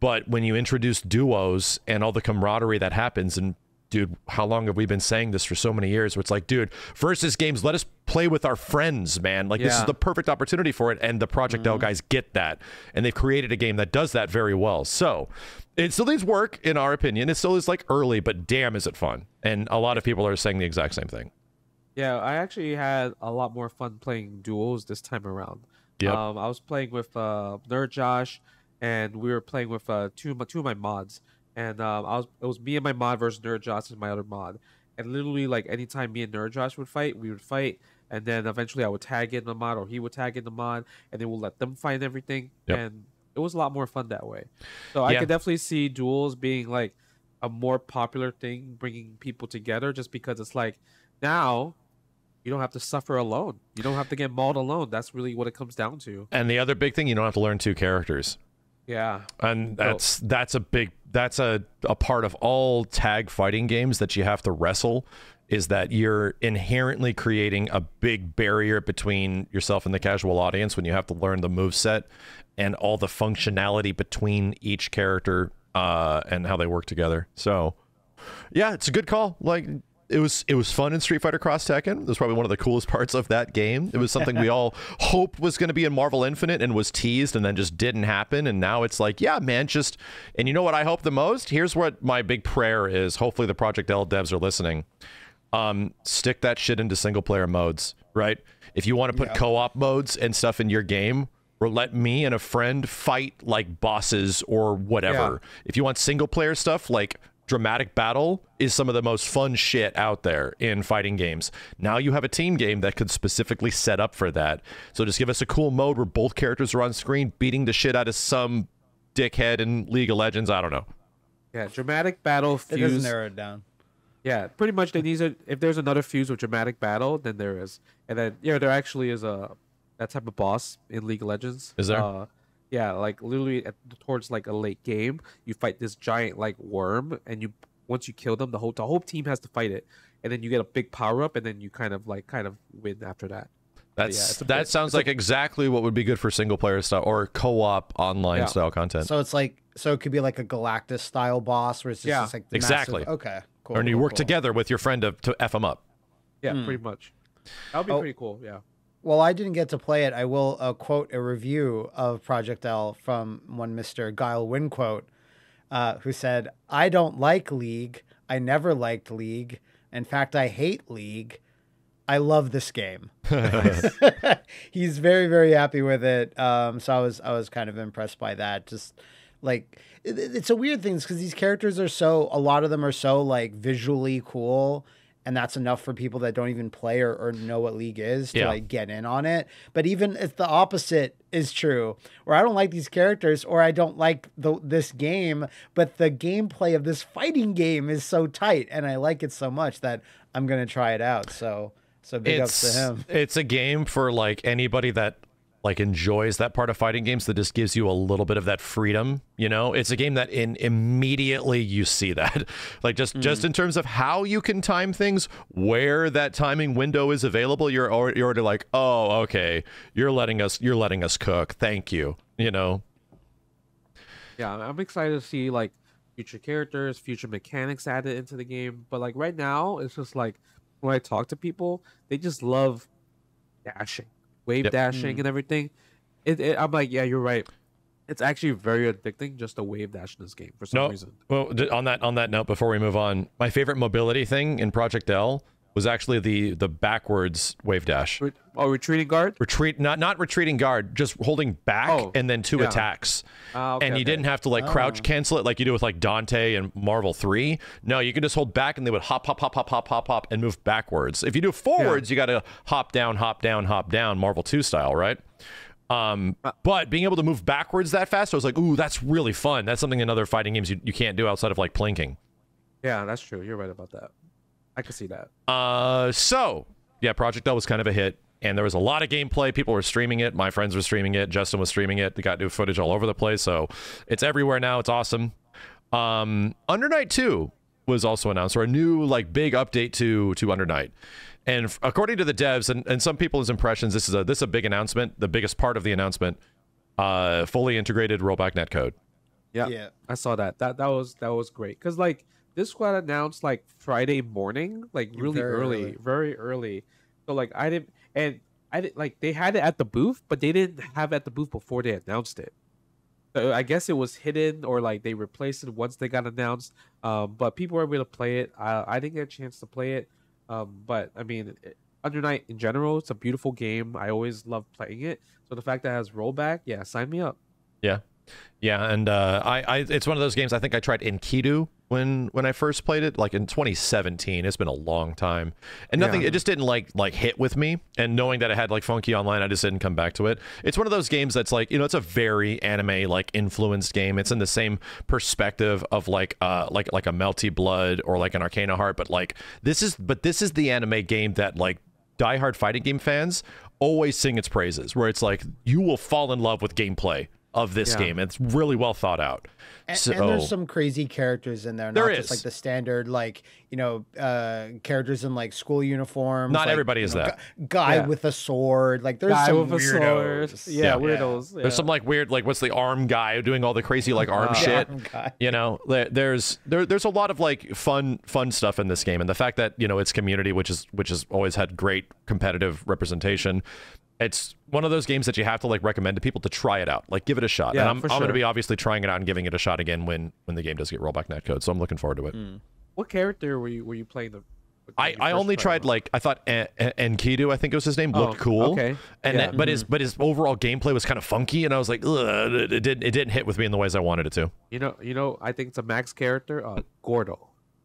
But when you introduce duos and all the camaraderie that happens and dude, how long have we been saying this for so many years? Where it's like, dude, versus games, let us play with our friends, man. Like this is the perfect opportunity for it, and the Project L guys get that, and they've created a game that does that very well. So it still needs work, in our opinion. It still is like early, but damn, is it fun? And a lot of people are saying the exact same thing. Yeah, I actually had a lot more fun playing duos this time around. Yep. Um, I was playing with uh, Nerd Josh, and we were playing with uh, two of my, two of my mods. And um, I was it was me and my mod versus Nerd Josh and my other mod. And literally, like anytime me and Nerd Josh would fight, we would fight, and then eventually I would tag in the mod, or he would tag in the mod, and then we'll let them fight everything. Yep. And it was a lot more fun that way. So I Yeah. could definitely see duels being like a more popular thing, bringing people together, just because it's like now you don't have to suffer alone. You don't have to get mauled alone. That's really what it comes down to. And the other big thing, you don't have to learn two characters. Yeah. and that's that's a big that's a, a part of all tag fighting games that you have to wrestle is that you're inherently creating a big barrier between yourself and the casual audience when you have to learn the move set and all the functionality between each character uh, and how they work together so yeah it's a good call like it was it was fun in Street Fighter Cross Tekken. It was probably one of the coolest parts of that game. It was something we all hoped was going to be in Marvel Infinite and was teased and then just didn't happen. And now it's like, yeah, man, just and you know what I hope the most? Here's what my big prayer is. Hopefully the Project L devs are listening. Um, stick that shit into single player modes, right? If you want to put co-op modes and stuff in your game, or let me and a friend fight like bosses or whatever. If you want single player stuff, like dramatic battle is some of the most fun shit out there in fighting games. Now you have a team game that could specifically set up for that. So just give us a cool mode where both characters are on screen beating the shit out of some dickhead in League of Legends. I don't know. Yeah, dramatic battle It doesn't narrow it down. Yeah, pretty much. They need a, if there's another fuse with dramatic battle, then there is, and then yeah, there actually is a that type of boss in League of Legends. Is there? Uh, yeah, like literally at, towards like a late game, you fight this giant like worm, and you once you kill them, the whole the whole team has to fight it, and then you get a big power up, and then you kind of like kind of win after that. That's yeah, that bit- sounds it's a- like exactly what would be good for single player style or co-op online Yeah. style content. So it's like so it could be like a Galactus style boss where it's just, Yeah. just like Exactly. massive- okay, cool. or you cool, work cool. together with your friend to, to f them up. Yeah, Hmm. pretty much. That would be Oh. pretty cool. Yeah. Well, I didn't get to play it. I will uh, quote a review of Project L from one Mr. Guile Winquote, uh, who said, I don't like League. I never liked League. In fact, I hate League. I love this game. He's very, very happy with it. Um, so I was, I was kind of impressed by that. Just like it, it's a weird thing because these characters are so, a lot of them are so like visually cool, and that's enough for people that don't even play or, or know what League is to Yeah. like get in on it. But even if the opposite is true, where I don't like these characters or I don't like the this game, but the gameplay of this fighting game is so tight and I like it so much that I'm gonna try it out. So so big ups to him. It's a game for like anybody that like enjoys that part of fighting games that just gives you a little bit of that freedom. You know, it's a game that in immediately you see that, like just just Mm. in terms of how you can time things, where that timing window is available. You're already, you're already like, oh, okay, you're letting us you're letting us cook. Thank you. You know, Yeah, I'm excited to see like future characters, future mechanics added into the game. But like right now, it's just like when I talk to people, they just love dashing, wave Yep. dashing, and mm. everything. It, it, I'm like, yeah, you're right. It's actually very addicting just to wave dash in this game for some No. reason. Well, on that on that note, before we move on, my favorite mobility thing in Project L was actually the the backwards wave dash. Re- oh, retreating guard. Retreat, not not retreating guard, just holding back Oh, and then two yeah. attacks. Ah, okay, and you okay. didn't have to like crouch cancel it like you do with like Dante and Marvel 3. No, you could just hold back and they would hop, hop, hop, hop, hop, hop, hop, and move backwards. If you do forwards, you got to hop down, hop down, hop down, Marvel 2 style, right? Um, Uh, but being able to move backwards that fast, I was like, ooh, that's really fun. That's something in other fighting games you, you can't do outside of like plinking. Yeah, that's true. You're right about that. I can see that. Uh, so yeah, Project L was kind of a hit, and there was a lot of gameplay. People were streaming it. My friends were streaming it. Justin was streaming it. They got new footage all over the place. So it's everywhere now. It's awesome. Um, Under Night Two was also announced, or a new like big update to to Under Night. And f- according to the devs and, and some people's impressions, this is a this is a big announcement. The biggest part of the announcement, uh, fully integrated rollback netcode. Yeah, Yeah. I saw that. That that was that was great. Cause like this got announced like Friday morning, like really Very early, early. very early. So like I didn't, and I didn't like they had it at the booth, but they didn't have it at the booth before they announced it. So I guess it was hidden or like they replaced it once they got announced. Um, but people were able to play it. I I didn't get a chance to play it. Um, but I mean, it, Under Night in general, it's a beautiful game. I always love playing it. So the fact that it has rollback, yeah, sign me up. Yeah, yeah, and uh, I, I, it's one of those games. I think I tried Enkidu when when I first played it, like in 2017. It's been a long time, and nothing. Yeah. It just didn't like like hit with me. And knowing that it had like funky online, I just didn't come back to it. It's one of those games that's like you know, it's a very anime like influenced game. It's in the same perspective of like uh like like a Melty Blood or like an Arcana Heart, but like this is but this is the anime game that like diehard fighting game fans always sing its praises, where it's like you will fall in love with gameplay of this Yeah. game. It's really well thought out. And, so and there's some crazy characters in there. Not There just is. like the standard, like you know, uh, characters in like school uniforms. Not like, everybody you is know, that. gu- Guy Yeah. with a sword. Like there's Guy some with a sword. weirdos. Yeah, Yeah. weirdos. Yeah. there's some like weird like what's the arm guy doing all the crazy like arm Uh, shit. Arm guy. You know, there, there's there, there's a lot of like fun fun stuff in this game, and the fact that you know its community, which is which has always had great competitive representation. It's one of those games that you have to like recommend to people to try it out, like give it a shot. Yeah, and I'm, I'm going to be obviously trying it out and giving it a shot again when when the game does get rollback netcode. So I'm looking forward to it. What character were you were you playing the I, I only tried him. like I thought En- En- Enkidu I think it was his name looked Oh, cool okay. and Yeah. then- but his but his overall gameplay was kind of funky and I was like it, it didn't it didn't hit with me in the ways I wanted it to. You know, you know, I think it's a max character, uh, Gordeau.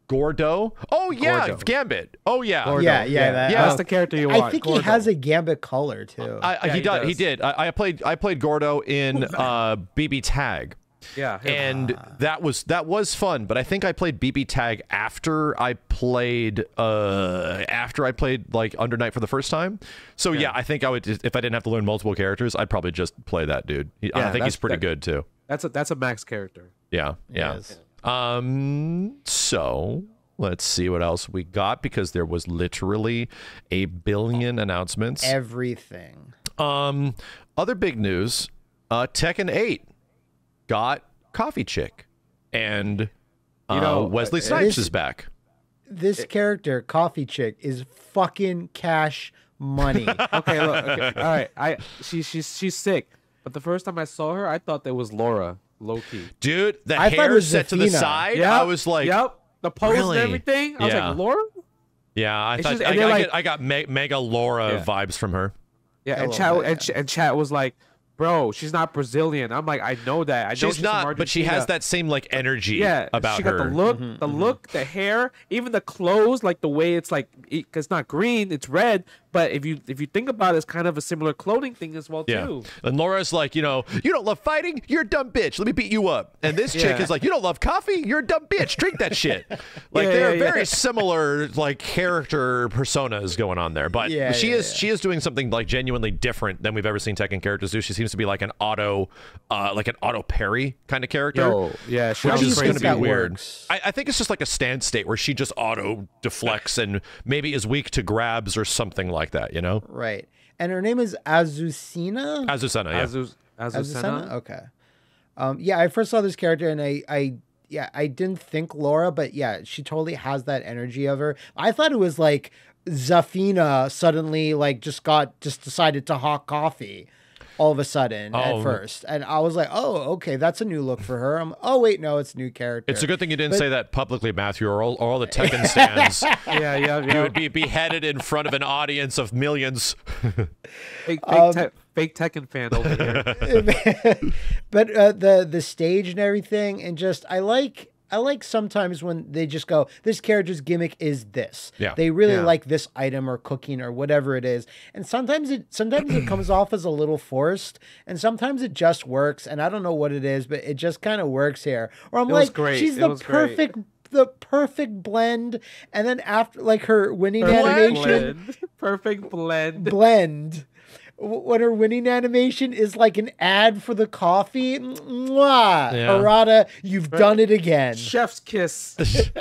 Gordeau oh yeah Gordeau. Gambit oh yeah Gordeau. Yeah, yeah, that- Yeah. That's the character you want. I think Gordeau. he has a gambit color too. I, I- Yeah, he, he does, he did I, I played I played Gordeau in uh, BB Tag yeah, him. and that was that was fun but i think i played bb tag after i played uh after i played like under night for the first time so yeah, i think i would just, if i didn't have to learn multiple characters i'd probably just play that dude He- i think he's pretty that- good too that's a that's a max character. yeah yeah Yes. Um so let's see what else we got because there was literally a billion announcements Everything. um, other big news: uh, Tekken 8 got Coffee Chick, and uh, You know, Wesley uh, Snipes this- is back. This character, Coffee Chick, is fucking cash money. Okay, look, okay, all right. I she she's she's sick, but the first time I saw her, I thought that was Laura, low key. Dude, the I thought hair was set to the side. Yep, I was like, yep, the pose really? and everything. I was Yeah. like, Laura. yeah, I It's thought just- I, I like- get, I got me- mega Laura Yeah. vibes from her. Yeah, and chat bit, and, ch- and chat was like, bro, she's not Brazilian. I'm like, I know that. I know She's she's, not, but she has that same like energy Yeah, about she her. got the look, Mm-hmm, the look, the hair, even the clothes, like the way it's like it, it's not green, it's red. But if you if you think about it, it's kind of a similar clothing thing as well Yeah. too. And Laura's like, you know, you don't love fighting? You're a dumb bitch. Let me beat you up. And this chick Yeah. is like, you don't love coffee? You're a dumb bitch. Drink that shit. Like Yeah, they're very similar like character personas going on there. But Yeah, she is she is doing something like genuinely different than we've ever seen Tekken characters do. She seems to be like an auto uh like an auto parry kind of character. Yo, yeah, she Which is going to be weird. I, I think it's just like a stand state where she just auto deflects and maybe is weak to grabs or something like that, you know? right. And her name is Azucena. Azucena, yeah. Azus, Azucena? Azucena. Okay. Um, yeah, I first saw this character and I, I, yeah, I didn't think Laura, but yeah, she totally has that energy of her. I thought it was like Zafina suddenly like just got just decided to hawk coffee all of a sudden Oh. at first, and I was like, oh, okay, that's a new look for her. I'm, oh wait, no, it's a new character. It's a good thing you didn't say that publicly, Matthew, or all, all the Tekken stands. Yeah, yeah, yeah. You would be beheaded in front of an audience of millions. Fake, fake, Um, te- fake Tekken fan over here. but uh, the the stage and everything, and just I like I like sometimes when they just go, this character's gimmick is this. Yeah. They really Yeah. like this item or cooking or whatever it is, and sometimes it sometimes it comes off as a little forced, and sometimes it just works. And I don't know what it is, but it just kind of works here. Or I'm It like, great. she's It the was great. perfect. The perfect blend, and then after, like her winning Perfect animation, blend. Perfect blend. blend w- when her winning animation is like an ad for the coffee. Mwah! Yeah. Harada, you've done it again. Chef's kiss.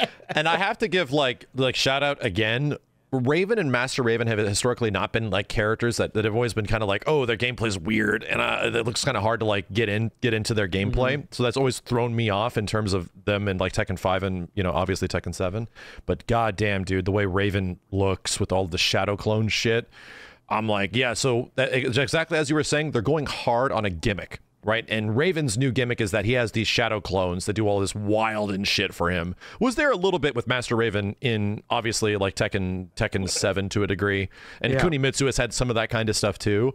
and I have to give like like shout out again. Raven and Master Raven have historically not been like characters that, that have always been kind of like, oh, their gameplay's weird and uh, it looks kind of hard to like get in get into their gameplay. So that's always thrown me off in terms of them in like Tekken 5 and you know obviously Tekken 7. But goddamn, dude, the way Raven looks with all the shadow clone shit, I'm like, yeah. So that, exactly as you were saying, they're going hard on a gimmick right? And Raven's new gimmick is that he has these shadow clones that do all this wild and shit for him. Was there a little bit with Master Raven in obviously like Tekken Tekken 7 to a degree, and Yeah. Kunimitsu has had some of that kind of stuff too.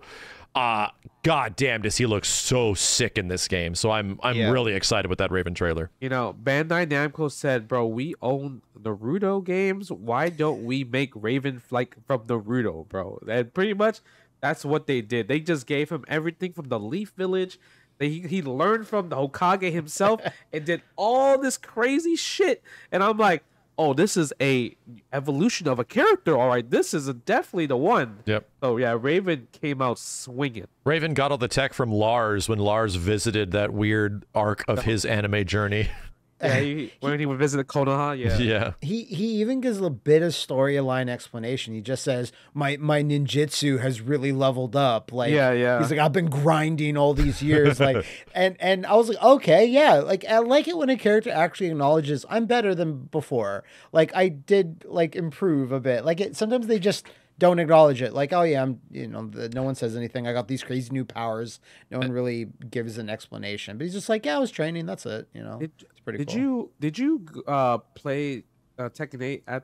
Uh god damn does he look so sick in this game. So I'm I'm Yeah. really excited with that Raven trailer. You know, Bandai Namco said, "Bro, we own Naruto games. Why don't we make Raven like from Naruto, bro?" And pretty much, that's what they did. They just gave him everything from the Leaf Village. He, he learned from the Hokage himself and did all this crazy shit. And I'm like, "Oh, this is a evolution of a character. All right, this is definitely the one." Yep. So yeah, Raven came out swinging. Raven got all the tech from Lars when Lars visited that weird arc of oh. his anime journey. Yeah, he, when he would visit Konoha, yeah. yeah. He he even gives a bit of storyline explanation. He just says, "My my ninjutsu has really leveled up." Like Yeah, yeah. He's like, "I've been grinding all these years." like, and and I was like, "Okay, yeah." Like I like it when a character actually acknowledges, "I'm better than before." Like I did like improve a bit. Like it sometimes they just don't acknowledge it. Like, "Oh yeah, I'm." You know, the, no one says anything. I got these crazy new powers. No one uh, really gives an explanation. But he's just like, "Yeah, I was training. That's it." You know, Did, it's pretty did cool. you did you uh play uh, Tekken 8 at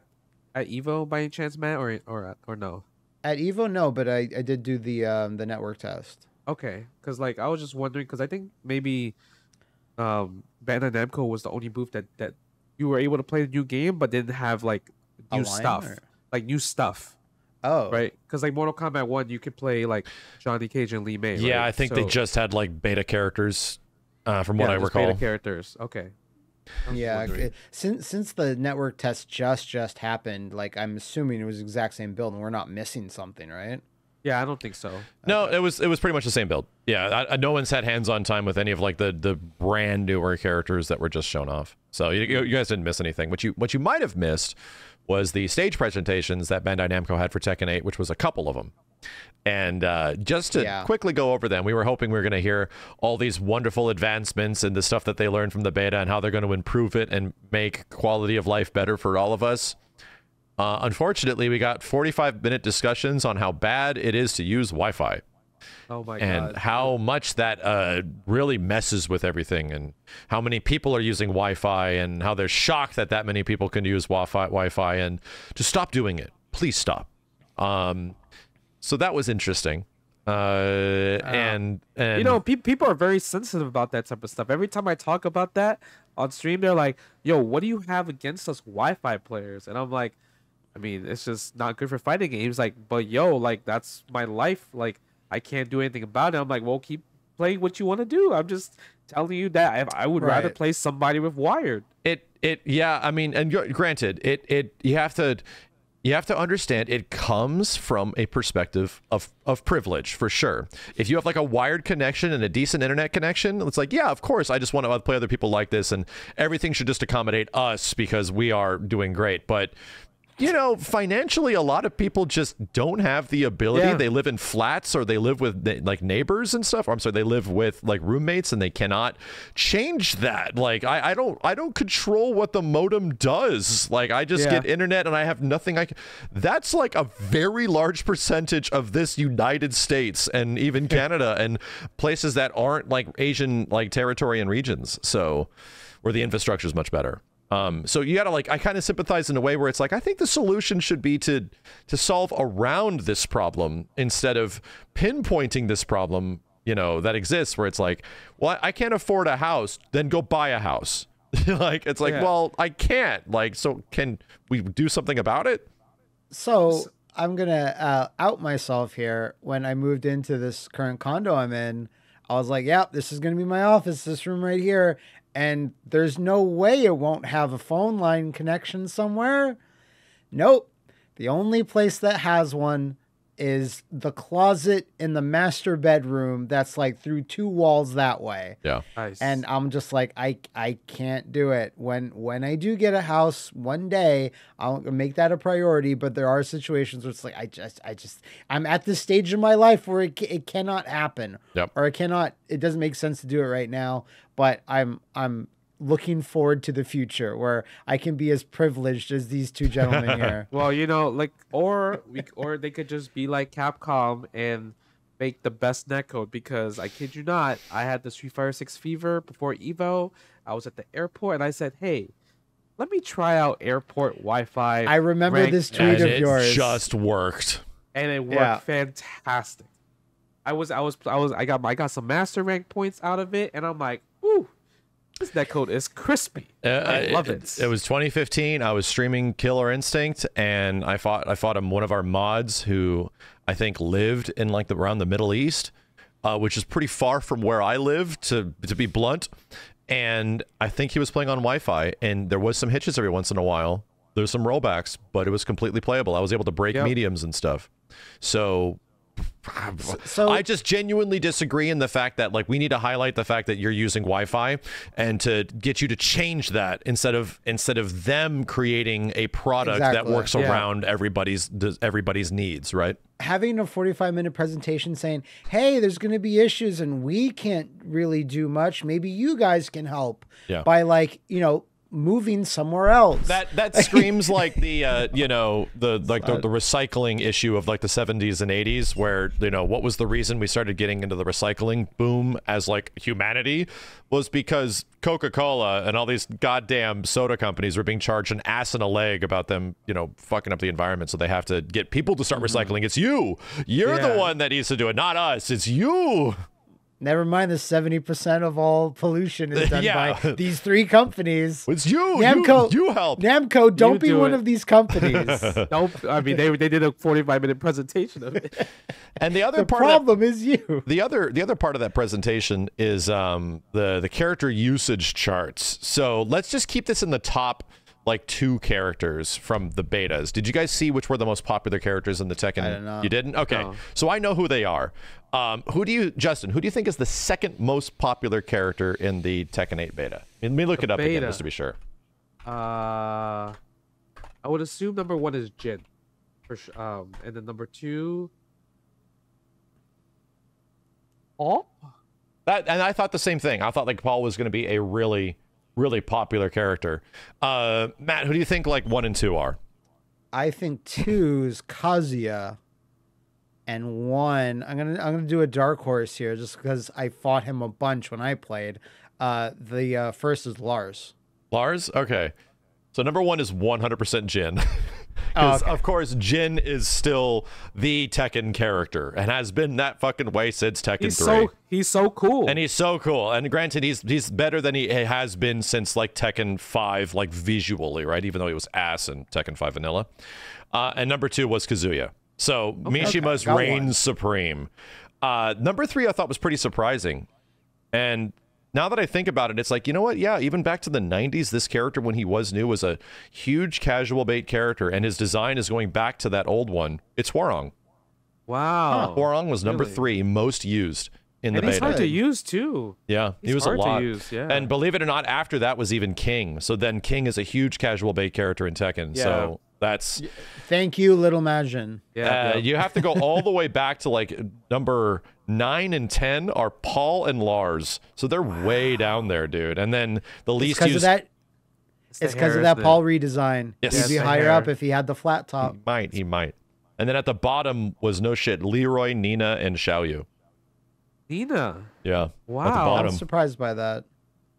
at Evo by any chance, Matt, or or or no? At Evo, no, but I, I did do the um, the network test. Okay, because like I was just wondering, because I think maybe um Bandai Namco was the only booth that that you were able to play the new game, but didn't have like new stuff, or- like new stuff, Oh, right? Because like Mortal Kombat One, you could play like Johnny Cage and Li Mei. Yeah, right? I think they just had like beta characters, uh, from what I just beta recall. characters. Okay. I was Yeah, it- since since the network test just just happened, like I'm assuming it was the exact same build, and we're not missing something, right? Yeah, I don't think so. No, it was it was pretty much the same build. Yeah, I, I, no one's had hands-on time with any of like the the brand newer characters that were just shown off. So you, you you guys didn't miss anything. What you what you might have missed was the stage presentations that Bandai Namco had for Tekken 8, which was a couple of them. And uh, just to Yeah. quickly go over them, we were hoping we were going to hear all these wonderful advancements and the stuff that they learned from the beta and how they're going to improve it and make quality of life better for all of us. Uh, unfortunately, we got 45 minute discussions on how bad it is to use Wi Fi Oh my and god. how much that uh, really messes with everything and how many people are using Wi-Fi and how they're shocked that that many people can use Wi-Fi, Wi-Fi and to stop doing it. Please stop. Um, so that was interesting. Uh, and and you know, pe- people are very sensitive about that type of stuff. Every time I talk about that on stream, they're like, "Yo, what do you have against us Wi-Fi players?" And I'm like, "I mean, it's just not good for fighting games." Like, but yo, like that's my life. Like, I can't do anything about it. I'm like, well, keep playing what you want to do. I'm just telling you that I, I would rather play somebody with wired. it it yeah i mean and granted it it you have to you have to understand it comes from a perspective of of privilege for sure. If you have like a wired connection and a decent internet connection it's like yeah of course i just want to play other people like this and everything should just accommodate us because we are doing great. But you know, financially, a lot of people just don't have the ability. Yeah. They live in flats or they live with like neighbors and stuff. Or, I'm sorry, they live with like roommates and they cannot change that. Like, I, I don't, I don't control what the modem does. Like, I just Yeah. get internet and I have nothing. I can, that's like a very large percentage of this United States and even Canada and places that aren't like Asian like territory and regions. So, where the infrastructure is much better. Um, so you gotta like, I kind of sympathize in a way where it's like, I think the solution should be to to solve around this problem instead of pinpointing this problem, you know, that exists. Where it's like, well, I, can't afford a house, then go buy a house. like it's like, Yeah. well, I can't. Like, so can we do something about it? So I'm gonna uh, out myself here. When I moved into this current condo I'm in, I was like, "Yep, this is gonna be my office. This room right here." And there's no way it won't have a phone line connection somewhere. Nope. The only place that has one is the closet in the master bedroom. That's like through two walls that way Yeah. Nice. and I'm just like I I can't do it. When when I do get a house one day, I'll make that a priority. But there are situations where it's like I just I just I'm at this stage in my life where it it cannot happen, Yep. or it cannot. It doesn't make sense to do it right now. But I'm I'm looking forward to the future where I can be as privileged as these two gentlemen here. Well, you know, like, or we, or they could just be like Capcom and make the best netcode. Because I kid you not, I had the Street Fighter Six fever before Evo. I was at the airport and I said, "Hey, let me try out airport Wi-Fi." I remember this tweet And of it yours. just worked. and it worked Yeah. fantastic. I was, I was, I was, I got, I got some master rank points out of it, and I'm like, "Ooh, this netcode is crispy." Uh, I love it. It was 2015. I was streaming Killer Instinct, and I fought. I fought him, one of our mods who I think lived in like the around the Middle East, uh, which is pretty far from where I live. To to be blunt, and I think he was playing on Wi-Fi, and there was some hitches every once in a while. There's some rollbacks, but it was completely playable. I was able to break Yep. mediums and stuff. So so- I just genuinely disagree in the fact that like we need to highlight the fact that you're using Wi-Fi and to get you to change that instead of instead of them creating a product that works Yeah. around everybody's everybody's needs, right? having a 45 minute presentation saying, hey, there's going to be issues and we can't really do much. Maybe you guys can help Yeah. by like, you know, moving somewhere else. That that screams like the uh, you know the like the, the recycling issue of like the 70s and 80s where you know what was the reason we started getting into the recycling boom as like humanity was because Coca-Cola and all these goddamn soda companies were being charged an ass and a leg about them you know fucking up the environment so they have to get people to start recycling. It's you. You're the one that needs to do it not us. It's you Never mind the 70% of all pollution is done Yeah. by these three companies. it's you Namco, you, you help Namco, don't be do one it. of these companies. Nope. I mean, they they did a 45 minute presentation of it. and the other the part of that- problem is you. The other the other part of that presentation is um, the the character usage charts. So let's just keep this in the top like two characters from the betas. Did you guys see which were the most popular characters in the Tekken? I don't know. You didn't? Okay. No. So I know who they are. Um, who do you, Justin? Who do you think is the second most popular character in the Tekken 8 beta? Let me look The it up again just to be sure. Uh, I would assume number one is Jin, for sure. Um, and then number two. Oh, That and I thought the same thing. I thought like Paul was going to be a really really popular character. Uh, Matt, who do you think like one and two are? I think two's Kazuya, and one I'm gonna I'm gonna do a dark horse here just because I fought him a bunch when I played. Uh, the uh, first is Lars. Lars? Okay. So number one is 100% Jin. Oh, okay. of course, Jin is still the Tekken character and has been that fucking way since Tekken he's 3. so he's so cool. and he's so cool. And granted, he's he's better than he has been since like Tekken 5, like visually, right? Even though he was ass in Tekken 5 Vanilla. Uh, and number two was Kazuya. So Mishima's got one. reigns supreme. Uh, number three, I thought was pretty surprising. And now that I think about it, it's like, you know what? Yeah, even back to the 90s, this character, when he was new, was a huge casual bait character, and his design is going back to that old one. It's Hwoarang. wow. Hwoarang was number really? three most used in and the he's beta. hard to use too. Yeah, he was hard a to lot. use, yeah. And believe it or not, after that was even King. So then King is a huge casual bait character in Tekken. So that's Thank you, Little Majin. Yeah. uh, yeah. you have to go all the way back to like number nine and ten are Paul and Lars. So they're way down there, dude. And then the It's least because of that. It's because of that isn't it? Paul redesign. Yes. He'd be Yes, the higher up if he had the flat top. He might he might. And then at the bottom was no shit Leroy, Nina, and Xiaoyu. Nina. Yeah. At the Wow. I'm surprised by that.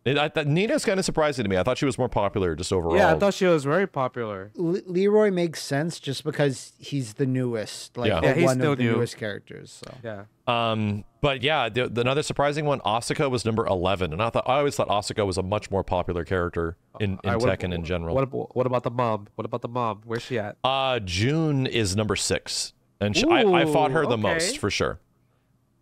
It, I, th- Nina's kind of surprising to me. I thought she was more popular just overall. Yeah, I thought she was very popular. Le- Leroy makes sense just because he's the newest, like Yeah. Yeah, he's one still of the new. newest characters. So Yeah. Um, but yeah, the, the another surprising one, Asuka was number eleven, and I thought I always thought Asuka was a much more popular character in, in All right, what- Tekken in general. What, what about the mom? What about the mom? Where's she at? uh, June is number six, and she, I, I fought her Ooh, the okay. most for sure.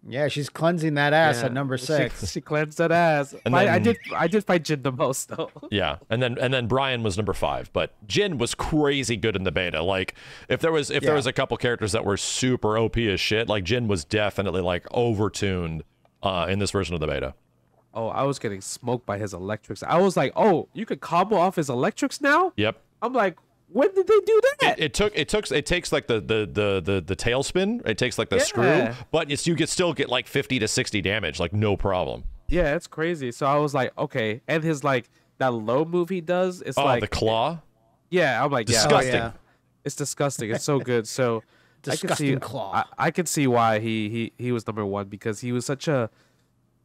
Yeah, she's cleansing that ass Yeah. at number six. She, cleansed that ass. And I, I did. I did fight Jin the most though. Yeah, and then and then Brian was number five, but Jin was crazy good in the beta. Like if there was if there was a couple characters that were super OP as shit, like Jin was definitely like overtuned uh, in this version of the beta. Oh, I was getting smoked by his electrics. I was like, oh, you could combo off his electrics now. Yep. I'm like, when did they do that? It, it took it took it takes like the the the the, the tail spin. It takes like the screw, but it's you get still get like fifty to sixty damage, like no problem. yeah, it's crazy. So I was like, okay, and his like that low move he does, it's Oh, like, the claw, yeah, I'm like, yeah, disgusting. yeah. it's disgusting. It's so good. So I can see, claw. I, I can see why he he he was number one because he was such a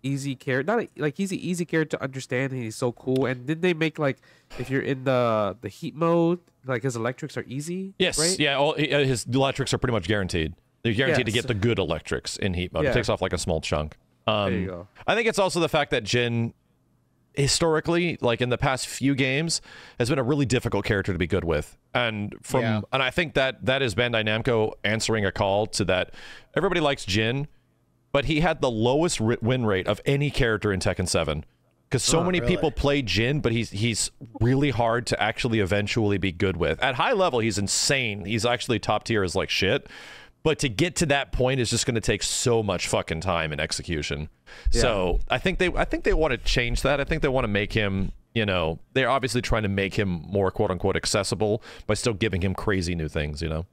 easy character, not a, like he's an easy character to understand. And he's so cool. And then they make like if you're in the the heat mode, like his electrics are easy? Yes, right? yeah. All, uh, his electrics are pretty much guaranteed. They're guaranteed to get the good electrics in heat mode. It takes off like a small chunk. Um, There you go. I think it's also the fact that Jin, historically, like in the past few games, has been a really difficult character to be good with. And from Yeah. and I think that that is Bandai Namco answering a call to that. Everybody likes Jin, but he had the lowest win rate of any character in Tekken 7. Because so Oh, many really? people play Jin, but he's he's really hard to actually eventually be good with. At high level, he's insane. He's actually top tier as like shit. But to get to that point is just going to take so much fucking time and execution. So I think they I think they want to change that. I think they want to make him, you know, they're obviously trying to make him more quote unquote accessible by still giving him crazy new things, you know,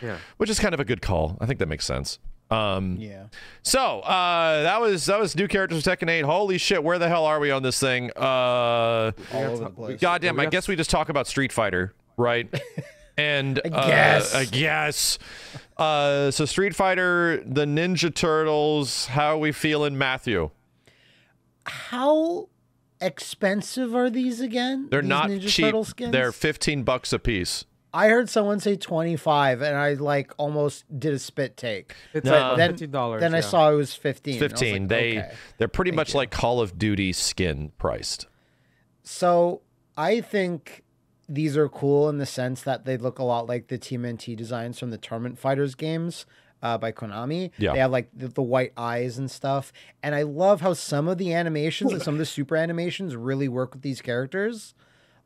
Yeah. which is kind of a good call. I think that makes sense. Um, Yeah. so uh, that was that was new characters for Tekken 8. Holy shit, where the hell are we on this thing? Uh, All over the place. goddamn, I guess we just talk about Street Fighter, right? and I guess. I guess. Uh, so Street Fighter, the Ninja Turtles. How are we feeling, Matthew? How expensive are these again? They're These not Ninja cheap. Turtle skins? They're 15 bucks a piece. I heard someone say 25 and I like almost did a spit take. It's No. like Then, fifteen dollars. then I saw it was 15. and I was 15. like, they okay. they're pretty Thank much you. like Call of Duty skin priced. So I think these are cool in the sense that they look a lot like the TMNT designs from the Tournament Fighters games uh, by Konami. Yeah. They have like the, the white eyes and stuff. And I love how some of the animations, like some of the super animations, really work with these characters.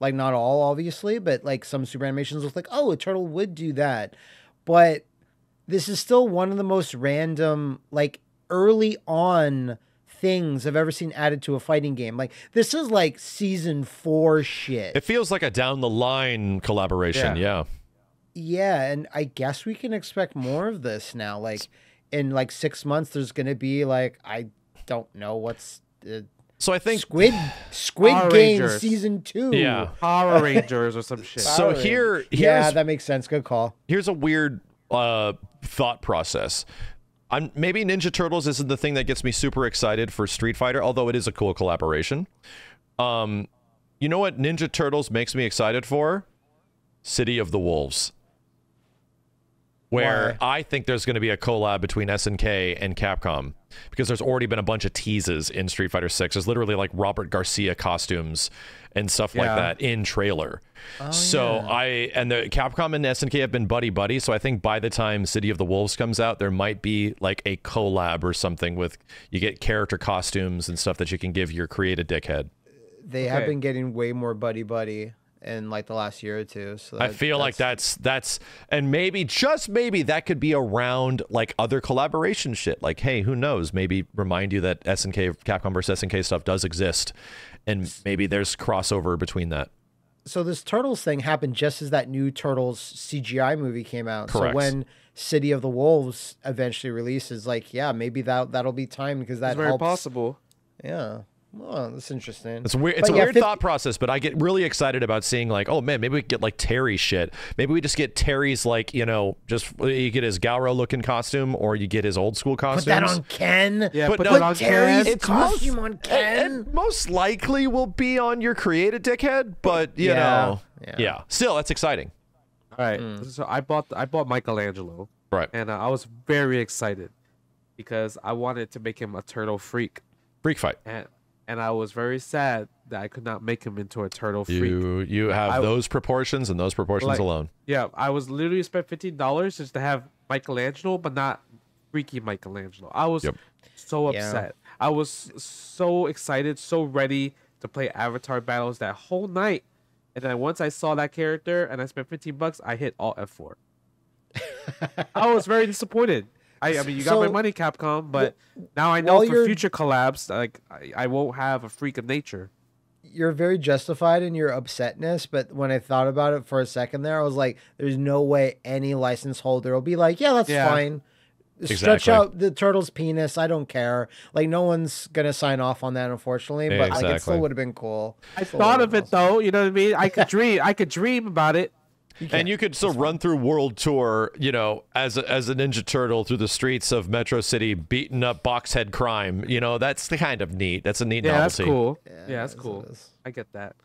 Like not all, obviously, but like some super animations look like, oh, a turtle would do that. But this is still one of the most random, like early on things I've ever seen added to a fighting game. Like this is like season four shit. It feels like a down the line collaboration. Yeah. yeah, and I guess we can expect more of this now. Like in like six months, there's gonna be like I don't know what's uh, So I think Squid Squid Power Game Rangers. season two. Yeah. Power Rangers or some shit. So Power here- here's- yeah, that makes sense. Good call. here's a weird uh, thought process. I'm, maybe Ninja Turtles isn't the thing that gets me super excited for Street Fighter, although it is a cool collaboration. Um, you know what Ninja Turtles makes me excited for? City of the Wolves. Where I think there's going to be a collab between SNK and Capcom because there's already been a bunch of teases in Street Fighter 6. There's literally like Robert Garcia costumes and stuff like that in trailer. Oh, so I and the Capcom and SNK have been buddy buddy. So I think by the time City of the Wolves comes out, there might be like a collab or something with you get character costumes and stuff that you can give your creative dickhead. They have been getting way more buddy buddy in like the last year or two. So I that- feel like that's that's and maybe just maybe that could be around like other collaboration shit. Like, hey, who knows? Maybe remind you that SNK Capcom versus SNK stuff does exist, and maybe there's crossover between that. so this turtles thing happened just as that new turtles cgi movie came out Correct. so when city of the wolves eventually releases like yeah maybe that that'll be time because that It's very helps possible. yeah well that's interesting It's weird. It's But a yeah, weird 50 thought process, but I get really excited about seeing like, oh man, maybe we could get like Terry shit. Maybe we just get Terry's like, you know, just you get his Garou looking costume, or you get his old school costume. put that on ken Yeah, But put no, put on terry's Ken. It's costume most- on and- ken and most likely will be on your created dickhead, but you Yeah, know, yeah. yeah. Still, that's exciting. All right. Mm. So I bought I bought Michelangelo, Right. and uh, I was very excited because I wanted to make him a turtle freak, Freak fight. and and I was very sad that I could not make him into a turtle freak. You you have I- those proportions and those proportions Like- alone. Yeah, I was literally spent fifteen dollars just to have Michelangelo, but not freaky Michelangelo. I was Yep. so Yeah. upset. I was so excited, so ready to play Avatar battles that whole night. And then once I saw that character and I spent fifteen bucks, I hit all F four. I was very disappointed. I, I mean, you got my money, Capcom, but now I know for you're- future collabs, like I, I won't have a freak of nature. you're very justified in your upsetness, but when I thought about it for a second there, I was like, there's no way any license holder will be like, yeah, that's Yeah. fine. Stretch out the turtle's penis. I don't care. Like no one's gonna sign off on that, unfortunately. But like it still would have been cool. I thought of it awesome. though. You know what I mean? I could dream. I could dream about it. And you could still run through World Tour, you know, as a, as a Ninja Turtle through the streets of Metro City, beating up boxhead crime. You know, that's the kind of neat. That's a neat Yeah, that's cool. Yeah, Yeah, that's it cool. is. I get that.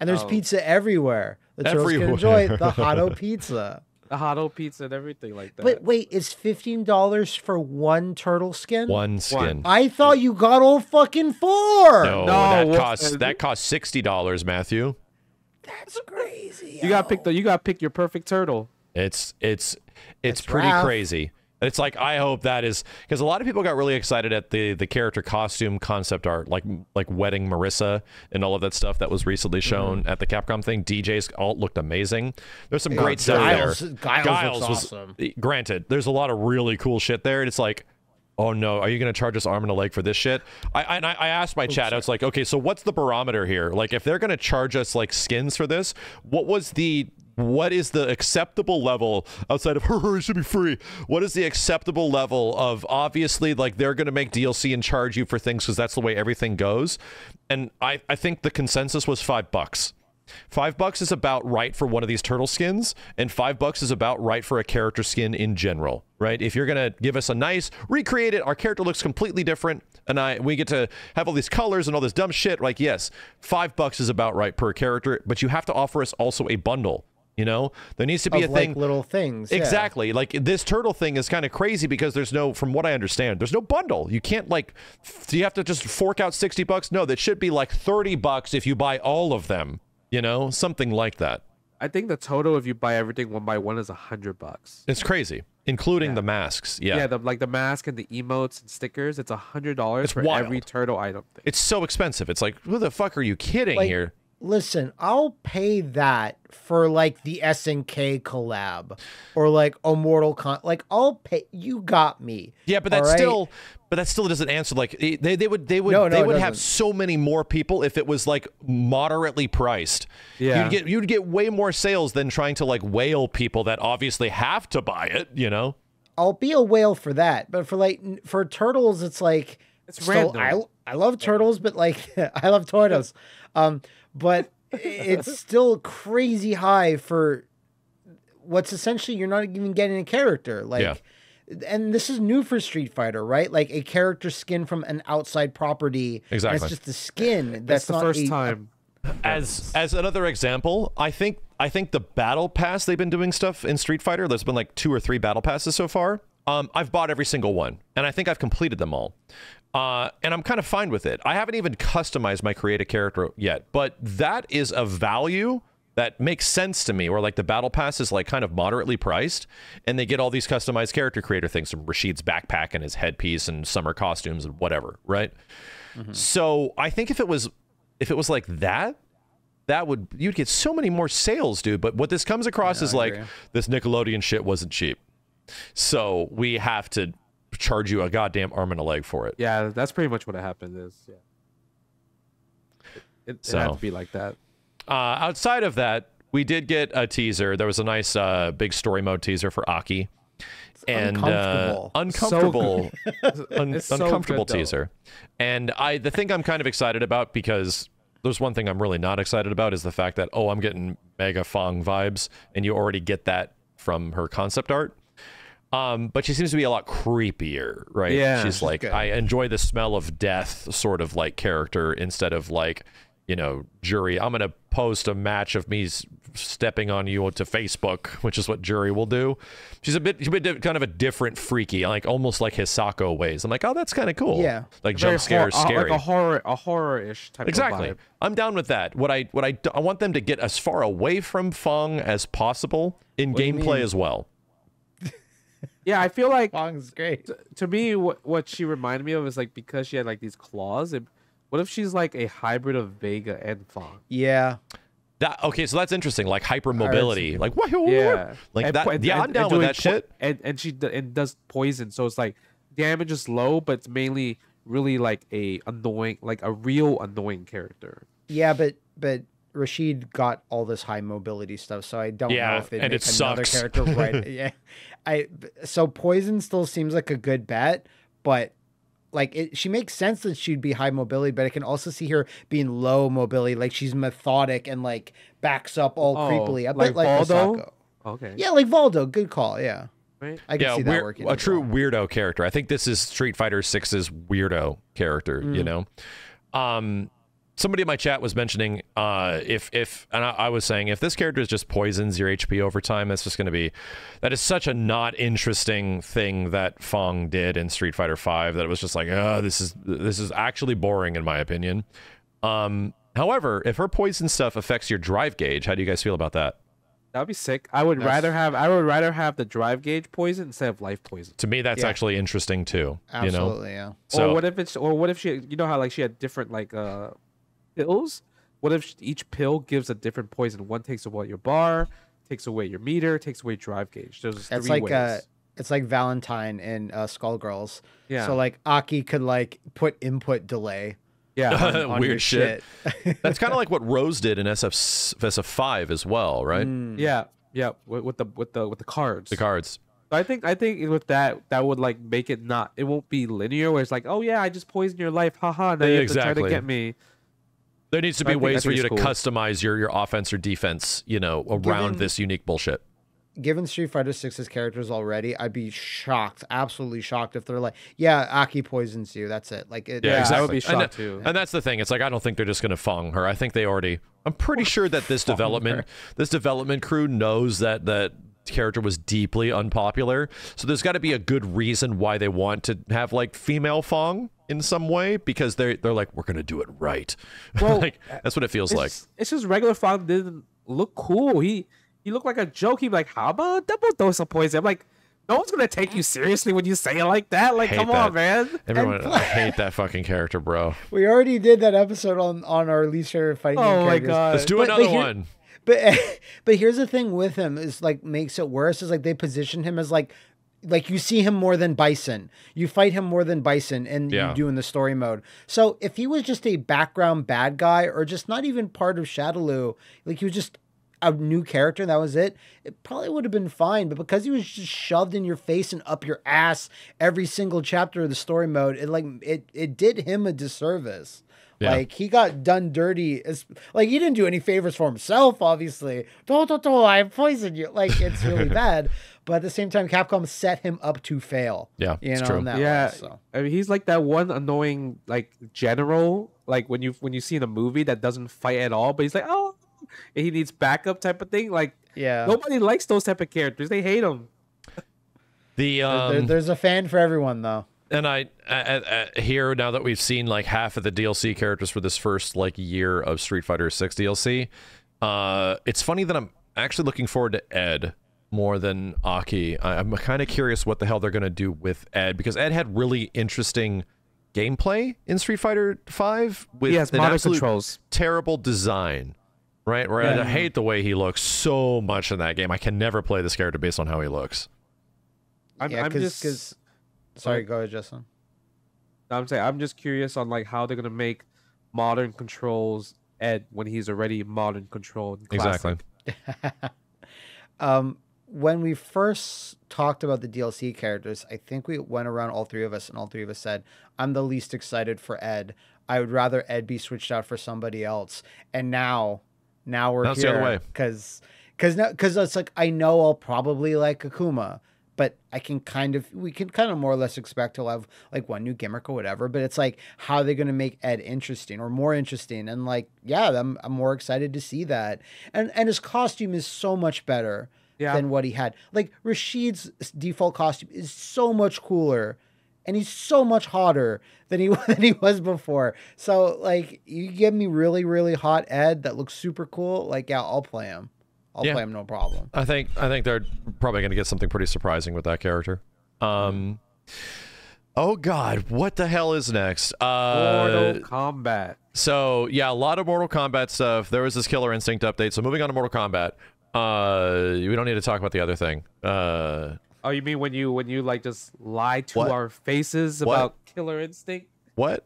And there's Oh. pizza everywhere. The turtles can enjoy Everywhere. the Hotto pizza. The hot pizza and everything like that. But wait, it's fifteen dollars for one turtle skin? One skin. I thought you got all fucking four. No, No, that what- costs that costs sixty dollars, Matthew. That's crazy. you gotta pick the. You gotta pick your perfect turtle. It's it's it's That's pretty rough. crazy. It's like I hope that is because a lot of people got really excited at the the character costume concept art, like like wedding Marisa and all of that stuff that was recently Mm-hmm. shown at the Capcom thing. DJ's all looked amazing. There's some great stuff Guile's- there. Guile's looks was awesome. granted. There's a lot of really cool shit there. And it's like. Oh no! Are you going to charge us arm and a leg for this shit? I I, I asked my oh, chat. I was like, okay, so what's the barometer here? Like, if they're going to charge us like skins for this, what was the what is the acceptable level outside of it should be free? What is the acceptable level of obviously like they're going to make DLC and charge you for things because that's the way everything goes. And I, I think the consensus was five bucks. Five bucks is about right for one of these turtle skins, and five bucks is about right for a character skin in general, right? If you're gonna give us a nice recreate it, our character looks completely different, and I we get to have all these colors and all this dumb shit. Like, yes, five bucks is about right per character, but you have to offer us also a bundle. You know, there needs to be of a like thing. little things. yeah. Exactly. Like this turtle thing is kind of crazy because there's no, from what I understand, there's no bundle. You can't like, f- you have to just fork out 60 bucks. No, that should be like 30 bucks if you buy all of them, you know, something like that. I think the total if you buy everything one by one is a hundred bucks. It's crazy, including the masks. Yeah. Yeah, the like the mask and the emotes and stickers. It's a hundred dollars for wild. every turtle item. Thing. it's so expensive. It's like, who the fuck are you kidding Like, here? Listen, I'll pay that for like the SNK collab or like a Mortal Con. Like I'll pay. You got me. Yeah, but that's right? still, but that still doesn't answer. Like they, they would, they would, No, no, they would have so many more people if it was like moderately priced. Yeah. you'd get, you'd get way more sales than trying to like whale people that obviously have to buy it. You know, I'll be a whale for that. But for like for turtles, it's like It's still, random. I I love turtles, but like I love tortoise. Um, but it's still crazy high for what's essentially you're not even getting a character. Like Yeah. And this is new for Street Fighter, right? Like a character skin from an outside property. and Exactly. it's just a skin. That's That's the not first a- time. as as another example, I think I think the battle pass they've been doing stuff in Street Fighter. There's been like two or three battle passes so far. Um, I've bought every single one, and I think I've completed them all. Uh, and I'm kind of fine with it. I haven't even customized my create a character yet, but that is a value that makes sense to me. Where like the battle pass is like kind of moderately priced, and they get all these customized character creator things from Rashid's backpack and his headpiece and summer costumes and whatever, right? Mm-hmm. So I think if it was if it was like that, that would you'd get so many more sales, dude. But what this comes across is like this Nickelodeon shit wasn't cheap, so we have to charge you a goddamn arm and a leg for it. Yeah, that's pretty much what happened. Is yeah. It, it had So. to be like that. Uh, outside of that, we did get a teaser. There was a nice uh, big story mode teaser for Aki. and uh, uncomfortable. uncomfortable, un- It's so uncomfortable good, teaser. And I, the thing I'm kind of excited about because there's one thing I'm really not excited about is the fact that oh, I'm getting Mega Fong vibes, and you already get that from her concept art. Um, but she seems to be a lot creepier, right? Yeah, she's she's like, good. I enjoy the smell of death, sort of like character, instead of like, you know, Juri. I'm gonna post a match of me stepping on you to Facebook, which is what Juri will do. She's a bit, she's a bit di- kind of a different freaky, like almost like Hisako ways. I'm like, oh, that's kind of cool. Yeah. like Very jump scares, hor- uh, scary. like a horror, a horror-ish type Exactly. of vibe. I'm down with that. What I what I d- I want them to get as far away from Fung as possible in do you gameplay as well. Yeah, I feel like Fong's great. to me, what what she reminded me of is like because she had like these claws. It, what if she's like a hybrid of Vega and Fawn? Yeah. That okay, so that's interesting. Like hyper mobility, like what? Yeah, like And that. and- yeah, I'm and down with that po- shit. And and she d- and does poison, so it's like damage is low, but it's mainly really like a annoying, like a real annoying character. Yeah, but but Rashid got all this high mobility stuff, so I don't know Yeah, if they and make it another sucks. character right. yeah, I so poison still seems like a good bet, but like it, she makes sense that she'd be high mobility, but I can also see her being low mobility, like she's methodic and like backs up all Oh, creepily, a like bit like Valdo? Hisako. Okay. Yeah, like Valdo. Good call. Yeah, Right. I can yeah, see that working. a true well. weirdo character. I think this is Street Fighter 6's weirdo character, Mm. you know. Um somebody in my chat was mentioning uh if if and I, I was saying if this character is just poisons your HP over time, that's just going to be that is such a not interesting thing that Fong did in Street Fighter 5 that it was just like, "Oh, this is this is actually boring in my opinion." Um however, if her poison stuff affects your drive gauge, how do you guys feel about that? That'd be sick. I would That's- rather have I would rather have the drive gauge poison instead of life poison. To me that's Yeah. actually interesting too, you know. Absolutely, yeah. So or what if it's or what if she you know how like she had different like uh pills? What if each pill gives a different poison? One takes away your bar, takes away your meter, takes away drive gauge. There's It's three like ways. uh it's like Valentine in uh, Skullgirls. yeah. So like Aki could like put input delay Yeah. on your weird shit. shit. That's kind of like what Rose did in SF SF5 as well, right? yeah. Yeah. With, with the with the with the cards. The cards. So I think I think with that that would like make it not it won't be linear where it's like oh yeah I just poisoned your life haha now you have to try Exactly. to get me There needs to be think- I ways for think you to cool. customize your your offense or defense, you know, around Given- this unique bullshit. Given Street Fighter 6's characters already, I'd be shocked, absolutely shocked if they're like, "Yeah, Aki poisons you. That's it." Like, it, Yeah, I exactly. would be and, shocked that- too. And that's the thing. It's like I don't think they're just going to fong her. I think they already. I'm pretty sure that this development this development crew knows that that character was deeply unpopular. So there's got to be a good reason why they want to have like female fong in some way because they're they're like we're going to do it right. Well, like that's what it feels it's, like. it's just regular Fong didn't look cool he he looked like a joke he'd be like how about a double dose of poison I'm like no one's gonna take you seriously when you say it like that like Hate come that. on man Everyone, I hate that fucking character, bro. we already did that episode on on our least favorite fighting game oh my characters. god Let's do But- but another here- one. But but here's the thing with him is like makes it worse is like they position him as like like you see him more than Bison. You fight him more than Bison and Yeah. you do in the story mode. So if he was just a background bad guy or just not even part of Shadaloo, like he was just a new character and that was it, it probably would have been fine. But because he was just shoved in your face and up your ass every single chapter of the story mode, it like it it did him a disservice. Yeah. Like he got done dirty. As, like he didn't do any favors for himself, obviously. Don't, don't, don't, I poisoned you. Like it's really bad. But at the same time, Capcom set him up to fail. Yeah, you it's know, true. that yeah way, so. I mean, he's like that one annoying like general like when you when you see in a movie that doesn't fight at all but he's like oh and he needs backup type of thing like Yeah, nobody likes those type of characters they hate them The There- um, there's a fan for everyone, though. And I, I, I here now that we've seen like half of the DLC characters for this first like year of Street Fighter 6 DLC, uh, it's funny that I'm actually looking forward to Ed more than Aki. I, I'm kind of curious what the hell they're gonna do with Ed because Ed had really interesting gameplay in Street Fighter 5 with he has an absolute controls terrible design. Right, where I hate the way he looks so much in that game. I can never play this character based on how he looks. I'm, yeah, I'm because just sorry, go ahead, Justin. I'm saying I'm just curious on like how they're gonna make modern controls Ed when he's already modern control. Exactly. Um, when we first talked about the DLC characters, I think we went around all three of us, and all three of us said, "I'm the least excited for Ed. I would rather Ed be switched out for somebody else." And now, now we're Now here other way. because, because because it's like I know I'll probably like Akuma, but I can kind of we can kind of more or less expect he'll have like one new gimmick or whatever. But it's like how are they going to make Ed interesting or more interesting? And like yeah, I'm I'm more excited to see that. And and his costume is so much better Yeah. than what he had. Like Rashid's default costume is so much cooler. And he's so much hotter than he than he was before. So like you give me really really hot Ed that looks super cool. Like yeah, I'll play him. I'll Yeah. play him no problem. I think I think they're probably going to get something pretty surprising with that character. Um, oh God, what the hell is next? Uh, Mortal Kombat. so yeah, a lot of Mortal Kombat stuff. There was this Killer Instinct update. So moving on to Mortal Kombat. Uh, we don't need to talk about the other thing. Uh, Oh, you mean when you when you like just lie to What? our faces What? about Killer Instinct? what?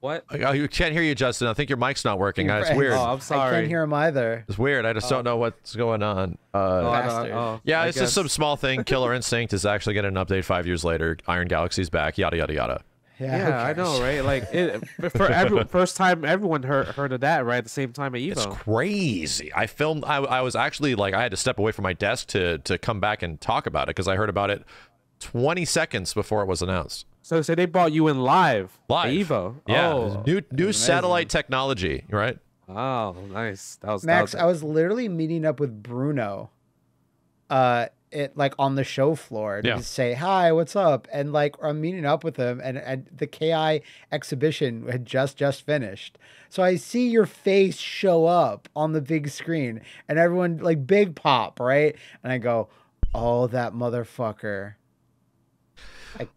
What? I, I can't hear you, Justin. I think your mic's not working. It's weird. Oh, I'm sorry. I can't hear him either. It's weird. I just don't know what's going on. Uh, Oh, I don't- Bastard. oh, yeah, I it's just some small thing. Killer Instinct is actually getting an update five years later. Iron Galaxy's back. Yada yada yada. Yeah, Yeah, I know, right? Like it, for every first time, everyone heard heard of that right at the same time at It's Evo. crazy. I filmed. I, I was actually like, I had to step away from my desk to to come back and talk about it because I heard about it 20 seconds before it was announced. So, so they brought you in live, Live. Evo. Yeah, Oh, new new satellite technology, right? oh, nice. That was Max, That I was, was literally meeting up with Bruno, uh, it like on the show floor to Yeah. say hi, what's up, and like I'm meeting up with him, and and the KI exhibition had just just finished, so I see your face show up on the big screen, and everyone like big pop, right, and I go, oh that motherfucker.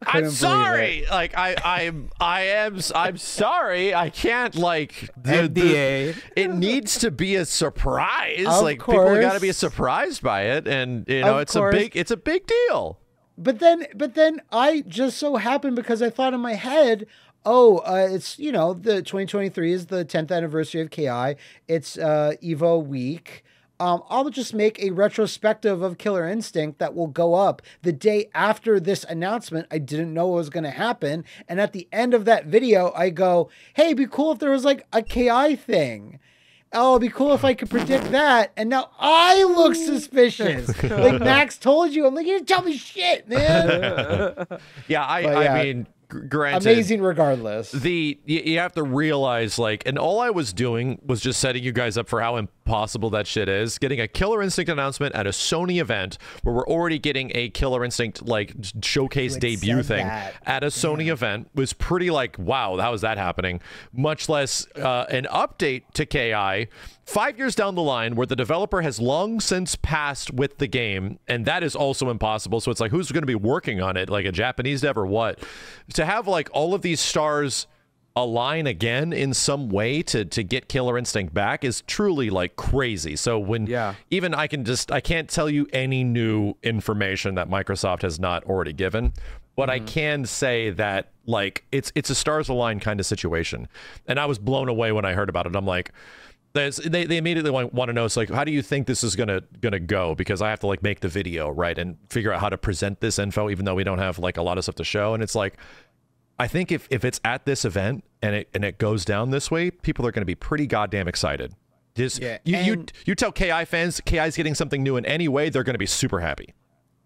I'm it. sorry. Like I I'm I am I'm sorry. I can't like the, the- it needs to be a surprise. Of like people got to be surprised by it and you know Of it's course. a big it's a big deal. But then, but then I just so happened because I thought in my head, oh, uh, it's you know the 2023 is the 10th anniversary of KI. It's uh, Evo week. Um, I'll just make a retrospective of Killer Instinct that will go up the day after this announcement. I didn't know it was going to happen. And at the end of that video, I go, hey, it'd be cool if there was like a KI thing. Oh, it'd be cool if I could predict that. And now I look suspicious. like Max told you. I'm like, you didn't tell me shit, man. Yeah, I, But I yeah. mean, gr- granted, Amazing regardless. the you, you have to realize like and all i was doing was just setting you guys up for how impossible that shit is getting a killer instinct announcement at a sony event where we're already getting a killer instinct like showcase debut thing that. at a sony event was pretty like wow how is that happening much less uh, an update to ki five years down the line where the developer has long since passed with the game and that is also impossible. So it's like who's going to be working on it? Like a japanese dev or what? To have like all of these stars align again in some way to to get killer instinct back is truly like crazy. So when Yeah. even i can just i can't tell you any new information that microsoft has not already given but i mm-hmm. can say that like it's it's a stars align kind of situation. And i was blown away when i heard about it. I'm like there's, they, they immediately want, want to know it's like how do you think this is gonna gonna go because i have to like make the video right and figure out how to present this info even though we don't have like a lot of stuff to show and it's like I think if, if it's at this event and it and it goes down this way, people are going to be pretty goddamn excited. Just Yeah, you, you you tell KI fans KI's getting something new in any way, they're going to be super happy.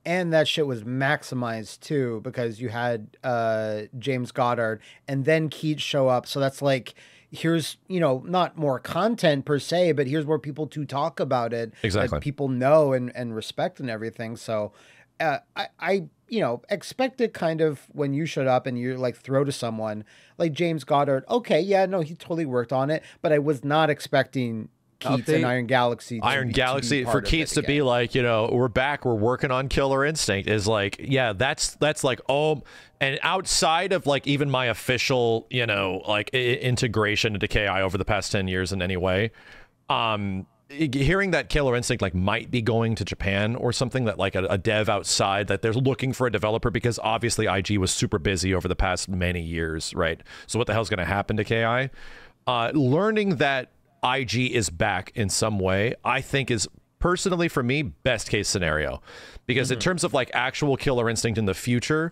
and that shit was maximized too because you had uh James Goddard and then Keits show up. So that's like here's you know not more content per se, but here's where people to talk about it. Exactly. people know and and respect and everything. So uh, I I you know expect it kind of when you showed up and you like throw to someone like James Goddard. Okay, yeah, no, he totally worked on it, but I was not expecting. Keits and Iron Galaxy. Iron be- Galaxy for Keits to be like, you know, we're back, we're working on Killer Instinct is like, yeah, that's that's like oh, and outside of like even my official, you know, like I- integration into KI over the past ten years in any way, um, hearing that Killer Instinct like might be going to Japan or something that like a, a dev outside that they're looking for a developer because obviously IG was super busy over the past many years, right? So what the hell's going to happen to KI? Uh, learning that IG is back in some way, I think is personally for me best case scenario. Because in mm-hmm. terms of like actual killer instinct in the future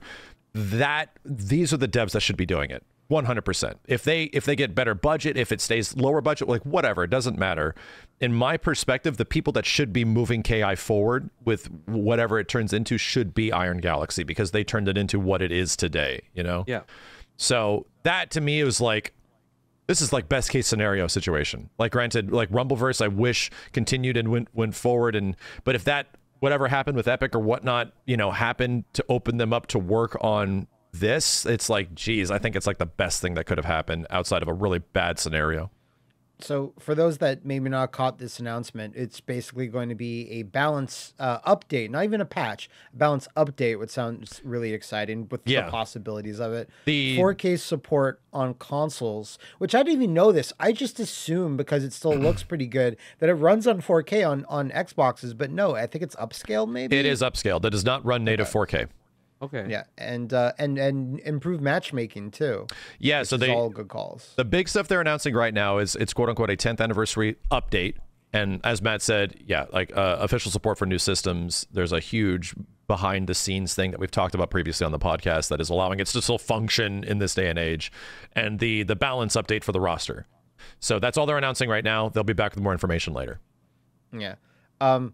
that these are the devs that should be doing it 100% if they if they get better budget if it stays lower budget like whatever it doesn't matter. In my perspective the people that should be moving ki forward with whatever it turns into should be iron galaxy because they turned it into what it is today you know? Yeah. so that to me was like this is like best case scenario situation. Like granted, like Rumbleverse, I wish continued and went went forward and but if that whatever happened with Epic or whatnot, you know, happened to open them up to work on this, it's like, geez, I think it's like the best thing that could have happened outside of a really bad scenario. So, for those that maybe not caught this announcement, it's basically going to be a balance uh, update, not even a patch. A balance update, which sounds really exciting with Yeah. the possibilities of it. The- 4K support on consoles, which I didn't even know this. I just assumed because it still looks pretty good that it runs on 4K on on Xboxes, but no, I think it's upscaled. Maybe It is upscaled. It does not run native 4K. Okay. Yeah, and uh, and and improve matchmaking too. Yeah, so It's they all good calls. The big stuff they're announcing right now is it's quote unquote a 10th anniversary update. And as Matt said, yeah, like uh, official support for new systems. There's a huge behind the scenes thing that we've talked about previously on the podcast that is allowing it to still function in this day and age, and the the balance update for the roster. So that's all they're announcing right now. They'll be back with more information later. Yeah. Um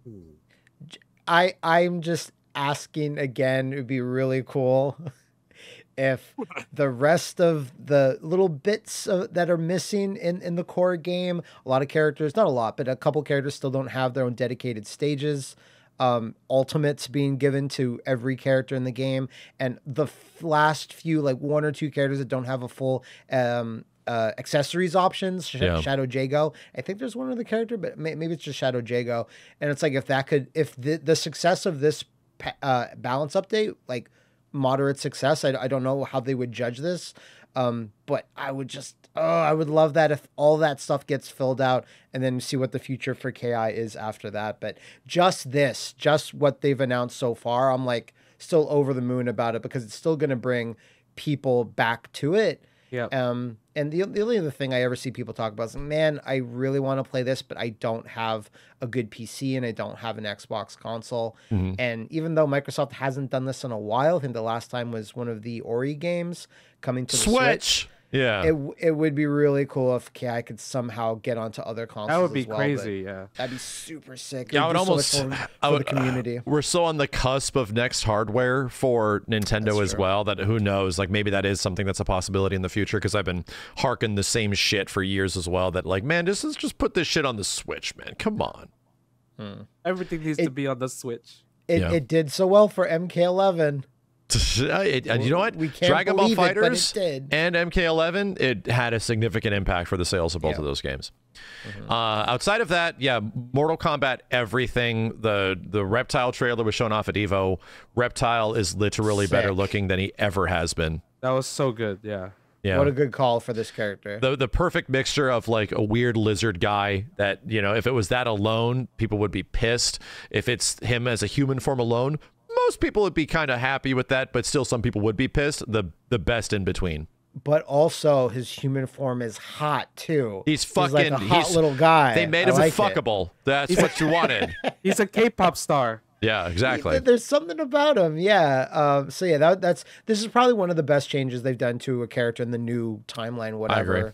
I I'm just asking again, it would be really cool if the rest of the little bits of, that are missing in in the core game, a lot of characters, not a lot, but a couple characters still don't have their own dedicated stages. Um, ultimates being given to every character in the game, and the f- last few, like one or two characters that don't have a full um, uh, accessories options, Sh- Yeah. Shadow Jago. I think there's one other character, but may- maybe it's just Shadow Jago. And it's like if that could, if the the success of this uh, balance update, like moderate success, I, I don't know how they would judge this. Um, but I would just, oh, I would love that if all that stuff gets filled out and then see what the future for KI is after that. But just this, just what they've announced so far, I'm like still over the moon about it because it's still going to bring people back to it. Yep. Um, and the, the only other thing I ever see people talk about is, man, I really want to play this, but I don't have a good PC and I don't have an Xbox console. Mm-hmm. And even though Microsoft hasn't done this in a while, I think the last time was one of the Ori games coming to the Switch. Switch. Yeah. It, it would be really cool if okay, I could somehow get onto other consoles. That would be as well, crazy. Yeah. That'd be super sick. Yeah, I It'd would do so much almost. I would, the community. We're so on the cusp of next hardware for Nintendo That's as true. well that who knows? Like maybe that is something that's a possibility in the future because I've been harking the same shit for years as well. That like, man, just let's just put this shit on the Switch, man. Come on. Hmm. Everything needs to be on the Switch. It, Yeah. it did so well for MK11. It- and you know what? We can't Dragon Ball believe it, it Fighters and MK11, it had a significant impact for the sales of both Yeah. Mm-hmm. of those games. Uh, outside of that, yeah, Mortal Kombat, everything. The the Reptile trailer was shown off at Evo. Reptile is literally better looking than he ever has been. That was so good. Yeah. Yeah. What a good call for this character. the the perfect mixture of like a weird lizard guy that you know if it was that alone people would be pissed if it's him as a human form alone most people would be kind of happy with that but still some people would be pissed the the best in between but also his human form is hot too. he's like fucking a hot he's- little guy. they made I him like it. fuckable that's what you wanted He's a K-pop star. yeah exactly There's something about him, yeah. Um, so yeah, that, that's this is probably one of the best changes they've done to a character in the new timeline. Whatever. agree.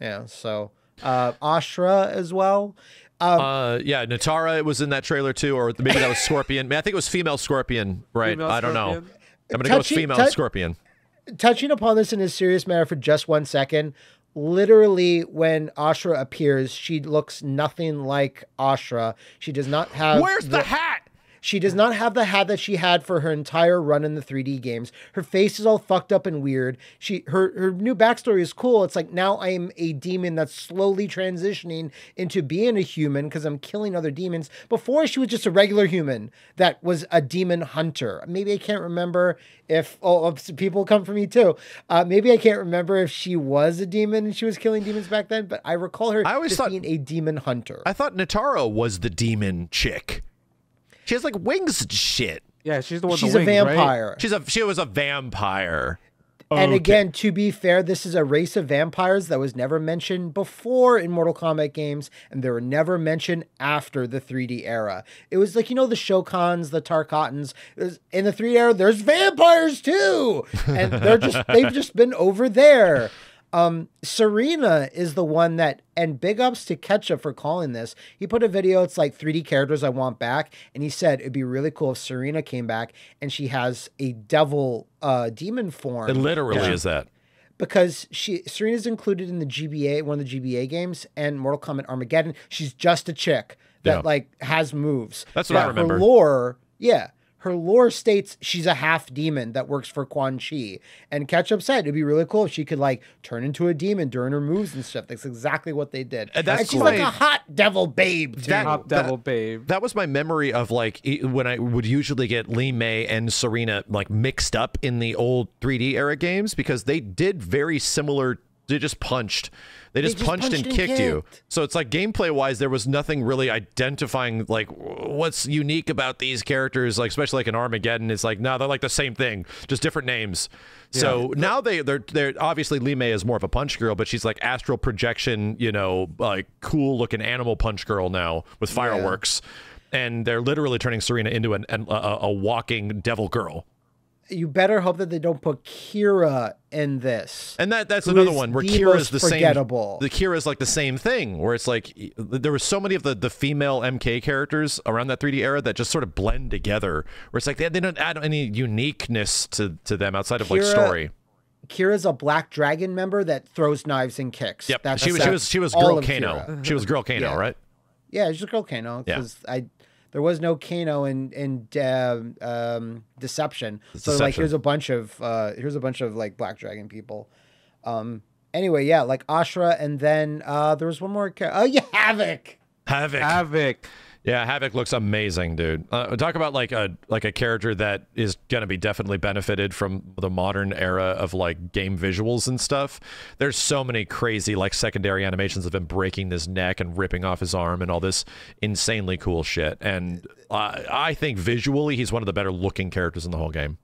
Yeah. So uh, Ashrah as well. Uh yeah nitara was in that trailer too or maybe that was scorpion i think it was female scorpion right Female i don't know i'm gonna go with female tou- scorpion touching upon this in a serious matter for just one second. Literally, when Ashrah appears, she looks nothing like Ashrah. She does not have. where's the hat She does not have the hat that she had for her entire run in the 3D games. Her face is all fucked up and weird. She her her new backstory is cool. It's like now I am a demon that's slowly transitioning into being a human because I'm killing other demons. Before she was just a regular human that was a demon hunter. Maybe I can't remember if oh oh, people come for me too. Uh, maybe I can't remember if she was a demon and she was killing demons back then. But I recall her I always thought- being a demon hunter. I thought Nitara was the demon chick. She has like wings and shit. Yeah, she's the one. She's the a wings, right? vampire. She's a she was a vampire. And Okay. again, to be fair, this is a race of vampires that was never mentioned before in Mortal Kombat games, and they were never mentioned after the 3D era. It was like, you know, the Shokans, the Tarkatans. It was- In the 3D era, there's vampires too! And they're just, they've just been over there. Um, Sareena is the one that, and big ups to Ketchup for calling this. He put a video, it's like 3D characters I want back, and he said it'd be really cool if Sareena came back and she has a devil uh demon form It literally is that. because she Serena's included in the GBA, one of the GBA games, and Mortal Kombat Armageddon. She's just a chick that Yeah. like has moves. That's what I remember. Her lore, yeah. Her lore states she's a half demon that works for Quan Chi. And Ketchup said it'd be really cool if she could like turn into a demon during her moves and stuff. That's exactly what they did. And that's and she's like a hot devil babe too. That- Top Devil Babe. That was my memory of like when I would usually get Li Mei and Sareena like mixed up in the old 3D era games because they did very similar. They just punched. They just, just punched, punched and and kicked, you. So it's like gameplay wise, there was nothing really identifying like what's unique about these characters. Like especially like in Armageddon, it's like no, they're like the same thing, just different names. So now they they're they're obviously Mei is more of a punch girl, but she's like astral projection, you know, like cool looking animal punch girl now with fireworks, and they're literally turning Sareena into an, an a, a walking devil girl. You better hope that they don't put Kira in this. And that that's another one where the Kira's most the forgettable. same. The Kira's like the same thing, where it's like there were so many of the, the female MK characters around that 3D era that just sort of blend together. Where it's like they, they don't add any uniqueness to, to them outside of like Kira- story. Kira's a black dragon member that throws knives and kicks. Yep, That's she was she was she was girl Kano. She was girl Kano, Yeah. right? Yeah, just girl Kano Yeah. because I there was no Kano in in um, um, Deception. So like here's a bunch of uh, here's a bunch of like black dragon people. Um, anyway, yeah, like Ashrah, and then uh, there was one more. Char- oh yeah, Havoc. Havoc. Havoc. Yeah, Havoc looks amazing, dude. Uh, talk about like a like a character that is gonna be definitely benefited from the modern era of like game visuals and stuff. There's so many crazy like secondary animations of him breaking his neck and ripping off his arm and all this insanely cool shit. And uh, I think visually he's one of the better looking characters in the whole game.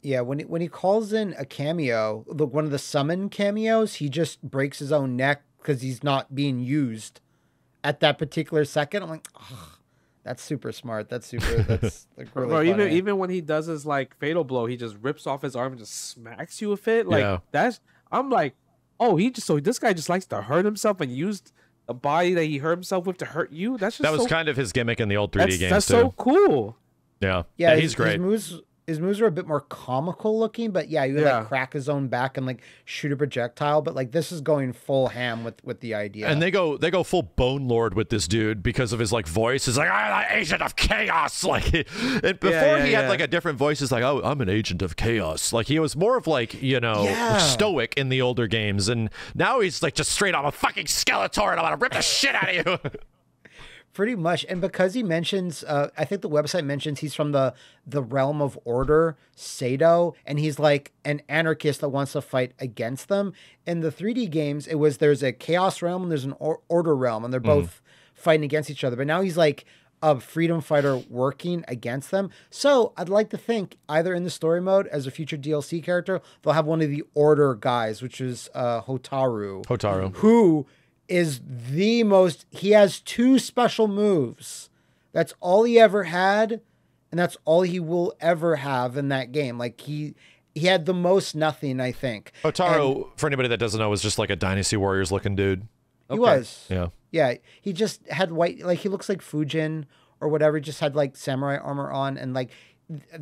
Yeah, when he, when he calls in a cameo, look one of the summon cameos, he just breaks his own neck because he's not being used at that particular second. I'm like, oh, that's super smart. That's super. That's like really Bro, even funny. even when he does his like fatal blow, he just rips off his arm and just smacks you with it. Like Yeah. that's I'm like, oh, he just so this guy just likes to hurt himself and used a body that he hurt himself with to hurt you. That's just That was so, kind of his gimmick in the old 3D that's, games that's too. so cool. yeah. yeah, he's his, great. His moves, his moves are a bit more comical looking, but yeah, you would Yeah. like crack his own back and like shoot a projectile. But like this is going full ham with with the idea. And they go they go full bone lord with this dude because of his like voice. It's like I'm an agent of chaos. Like and before yeah, he had like a different voice. It's like oh I'm an agent of chaos. Like he was more of like you know Yeah. stoic in the older games, and now he's like just straight up a fucking Skeletor, and I'm gonna rip the shit out of you. Pretty much, and because he mentions, uh, I think the website mentions he's from the the realm of order, Seido, and he's like an anarchist that wants to fight against them. In the 3D games, it was there's a chaos realm and there's an or- order realm, and they're both fighting against each other. But now he's like a freedom fighter working against them. So I'd like to think either in the story mode as a future DLC character, they'll have one of the order guys, which is uh, Hotaru Hotaru. who is the most he has two special moves that's all he ever had and that's all he will ever have in that game like he he had the most nothing i think Hotaru, for anybody that doesn't know, was just like a Dynasty Warriors looking dude. he Okay. was Yeah. yeah he just had white like he looks like fujin or whatever he just had like samurai armor on and like th-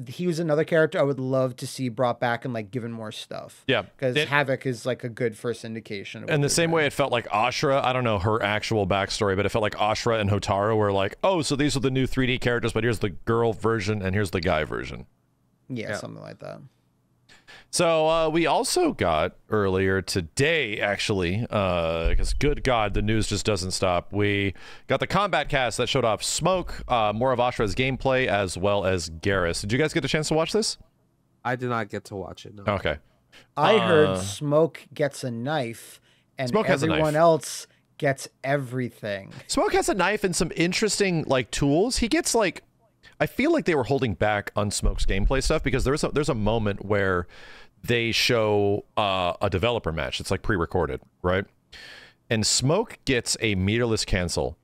he was another character i would love to see brought back and like given more stuff Yeah. because havoc is like a good first indication of And the same doing. way it felt like Ashrah, I don't know her actual backstory, but it felt like Ashrah and Hotaru were like, oh, so these are the new 3D characters, but here's the girl version and here's the guy version. yeah, Yeah. something like that So uh, we also got earlier today, actually, because good God, the news just doesn't stop. We got the combat cast that showed off Smoke, uh, more of Ashrah's gameplay, as well as Geras. Did you guys get a chance to watch this? I did not get to watch it. No. Okay. I Uh, heard Smoke gets a knife and Smoke has a everyone knife. else gets everything. Smoke has a knife and some interesting like tools. He gets like I feel like they were holding back on Smoke's gameplay stuff because there's a there's a moment where they show uh, a developer match. It's like pre-recorded, right? And Smoke gets a meterless cancel,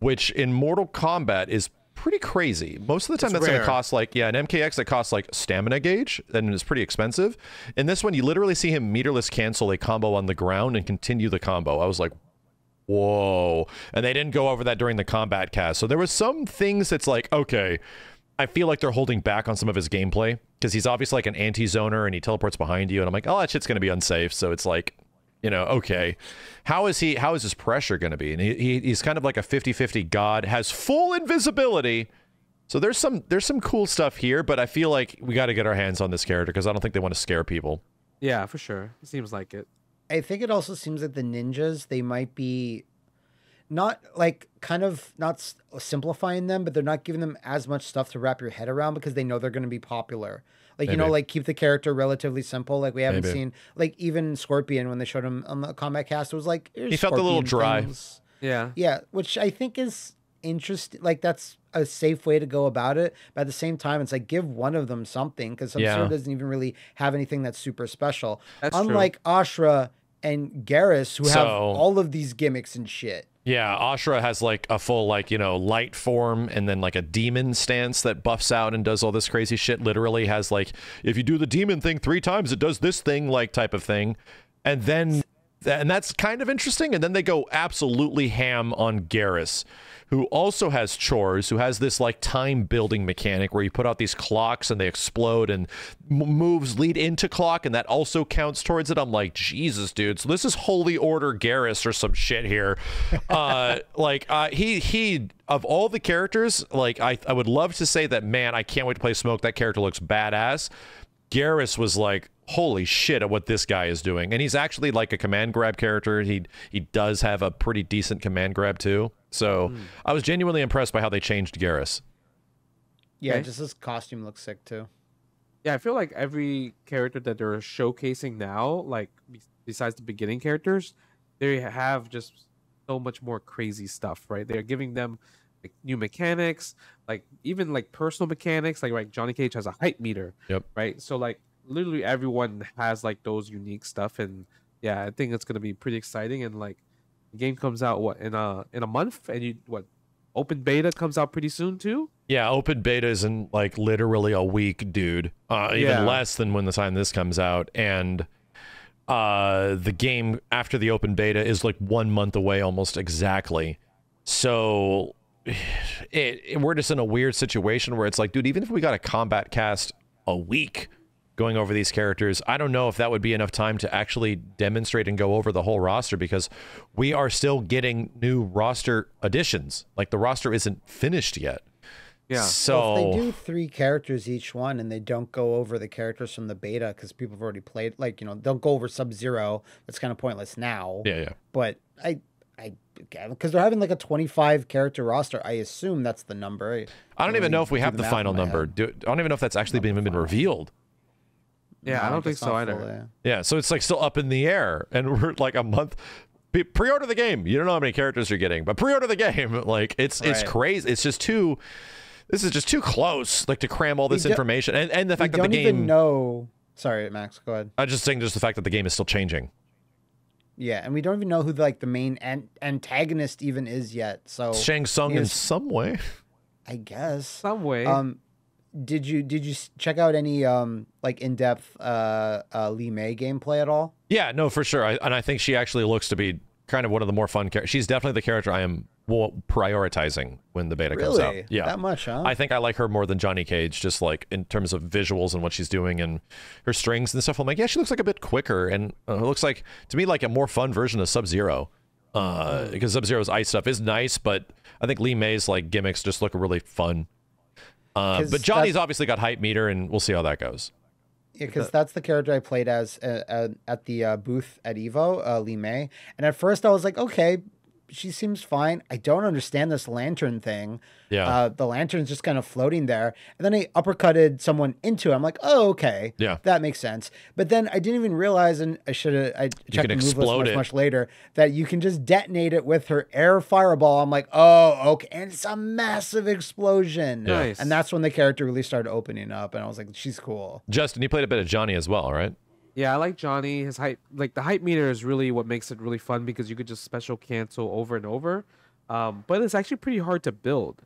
which in Mortal Kombat is pretty crazy. Most of the time, It's that's going to cost like yeah, an MKX that costs like stamina gauge, and it's pretty expensive. In this one, you literally see him meterless cancel a combo on the ground and continue the combo. I was like, whoa. And they didn't go over that during the combat cast. So there was some things that's like okay i feel like they're holding back on some of his gameplay because he's obviously like an anti-zoner and he teleports behind you. And i'm like oh that shit's gonna be unsafe. So it's like you know okay. How is he how is his pressure gonna be? And he, he he's kind of like a 50-50 god has full invisibility. So there's some there's some cool stuff here but i feel like we got to get our hands on this character because i don't think they want to scare people. Yeah, for sure. It seems like it. I think it also seems like the ninjas, they might be not like kind of not s- simplifying them, but they're not giving them as much stuff to wrap your head around because they know they're going to be popular. Like, you know, like keep the character relatively simple. Like, we haven't Maybe. seen, like, even Scorpion when they showed him on the combat cast, it was like, He felt a little dry. Yeah. Yeah, which I think is interesting. Like that's a safe way to go about it. But at the same time, it's like give one of them something because Sub Zero Yeah. doesn't even really have anything that's super special. That's true. Unlike Ashrah and Geras, who have So- all of these gimmicks and shit. Yeah, Ashrah has like a full like, you know, light form and then like a demon stance that buffs out and does all this crazy shit. Literally has like if you do the demon thing 3 times it does this thing like type of thing. And then and that's kind of interesting and then they go absolutely ham on Geras who also has chores, who has this like time building mechanic where you put out these clocks and they explode and moves lead into clock and that also counts towards it. I'm like, Jesus, dude. So this is Holy Order Geras or some shit here. Uh, like uh, he he of all the characters, like I I would love to say that man, I can't wait to play Smoke. That character looks badass. Geras was like, holy shit at what this guy is doing. And he's actually like a command grab character. He he does have a pretty decent command grab too. So hmm. I was genuinely impressed by how they changed Geras. Yeah, Okay. just his costume looks sick too. Yeah, I feel like every character that they're showcasing now, like besides the beginning characters, they have just so much more crazy stuff, right? They're giving them like, new mechanics, like even like personal mechanics. Like right, Johnny Cage has a height meter. Yep. Right. So like literally everyone has like those unique stuff, and yeah, I think it's gonna be pretty exciting. And like, the game comes out what in a in a month, and you what open beta comes out pretty soon too. Yeah, open beta is in like literally a week, dude. Uh, even Yeah. less than when the time this comes out, and uh, the game after the open beta is like one month away, almost exactly. So it, it- we're just in a weird situation where it's like, dude, even if we got a combat cast a week going over these characters, I don't know if that would be enough time to actually demonstrate and go over the whole roster because we are still getting new roster additions. Like the roster isn't finished yet. Yeah. So Well, if they do three characters each one and they don't go over the characters from the beta because people have already played, like, you know, they'll go over Sub Zero. That's kind of pointless now. yeah, yeah. But I, I, because they're having like a 25 character roster, I assume that's the number. I don't can't even know if we have the the math in final number. Do, I don't even know if that's actually been, been revealed. Yeah, I don't think so either. full, yeah. Yeah, so it's like still up in the air, and we're like a month. Pre- Pre-order the game. You don't know how many characters you're getting, but pre-order the game. Like it's it's crazy. It's just too. This is just too close. Like to cram all this information, and and the fact that the don't game. even know. Sorry, Max. Go ahead. I'm just saying, just the fact that the game is still changing. Yeah, and we don't even know who like the main an- antagonist even is yet. So Shang Tsung in some way. I guess. Some way. Um, did you did you check out any um like in depth uh, uh Li Mei gameplay at all? Yeah, no, for sure. I, and I think she actually looks to be kind of one of the more fun characters. She's definitely the character I am prioritizing when the beta comes out. Yeah, That much, huh? I think I like her more than Johnny Cage, just like in terms of visuals and what she's doing and her strings and stuff. I'm like, yeah, she looks like a bit quicker and uh, it looks like to me like a more fun version of Sub Zero. Uh, because Sub Zero's ice stuff is nice, but I think Li Mei's like gimmicks just look really fun. Uh, but Johnny's obviously got hype meter, and we'll see how that goes. Yeah, because that's the character I played as uh, uh, at the uh, booth at Evo, uh, Li Mei. And at first I was like, okay, she seems fine. I don't understand this lantern thing. Yeah. Uh, the lantern's just kind of floating there. And then I uppercutted someone into it. I'm like, oh, okay. Yeah. That makes sense. But then I didn't even realize, and I should have, I checked can the move list explode much, it. much later, that you can just detonate it with her air fireball. I'm like, oh, okay. And it's a massive explosion. Yeah. Nice. And that's when the character really started opening up. And I was like, she's cool. Justin, you played a bit of Johnny as well, right? Yeah, I like Johnny. His hype, like the hype meter, is really what makes it really fun because you could just special cancel over and over. Um, but it's actually pretty hard to build.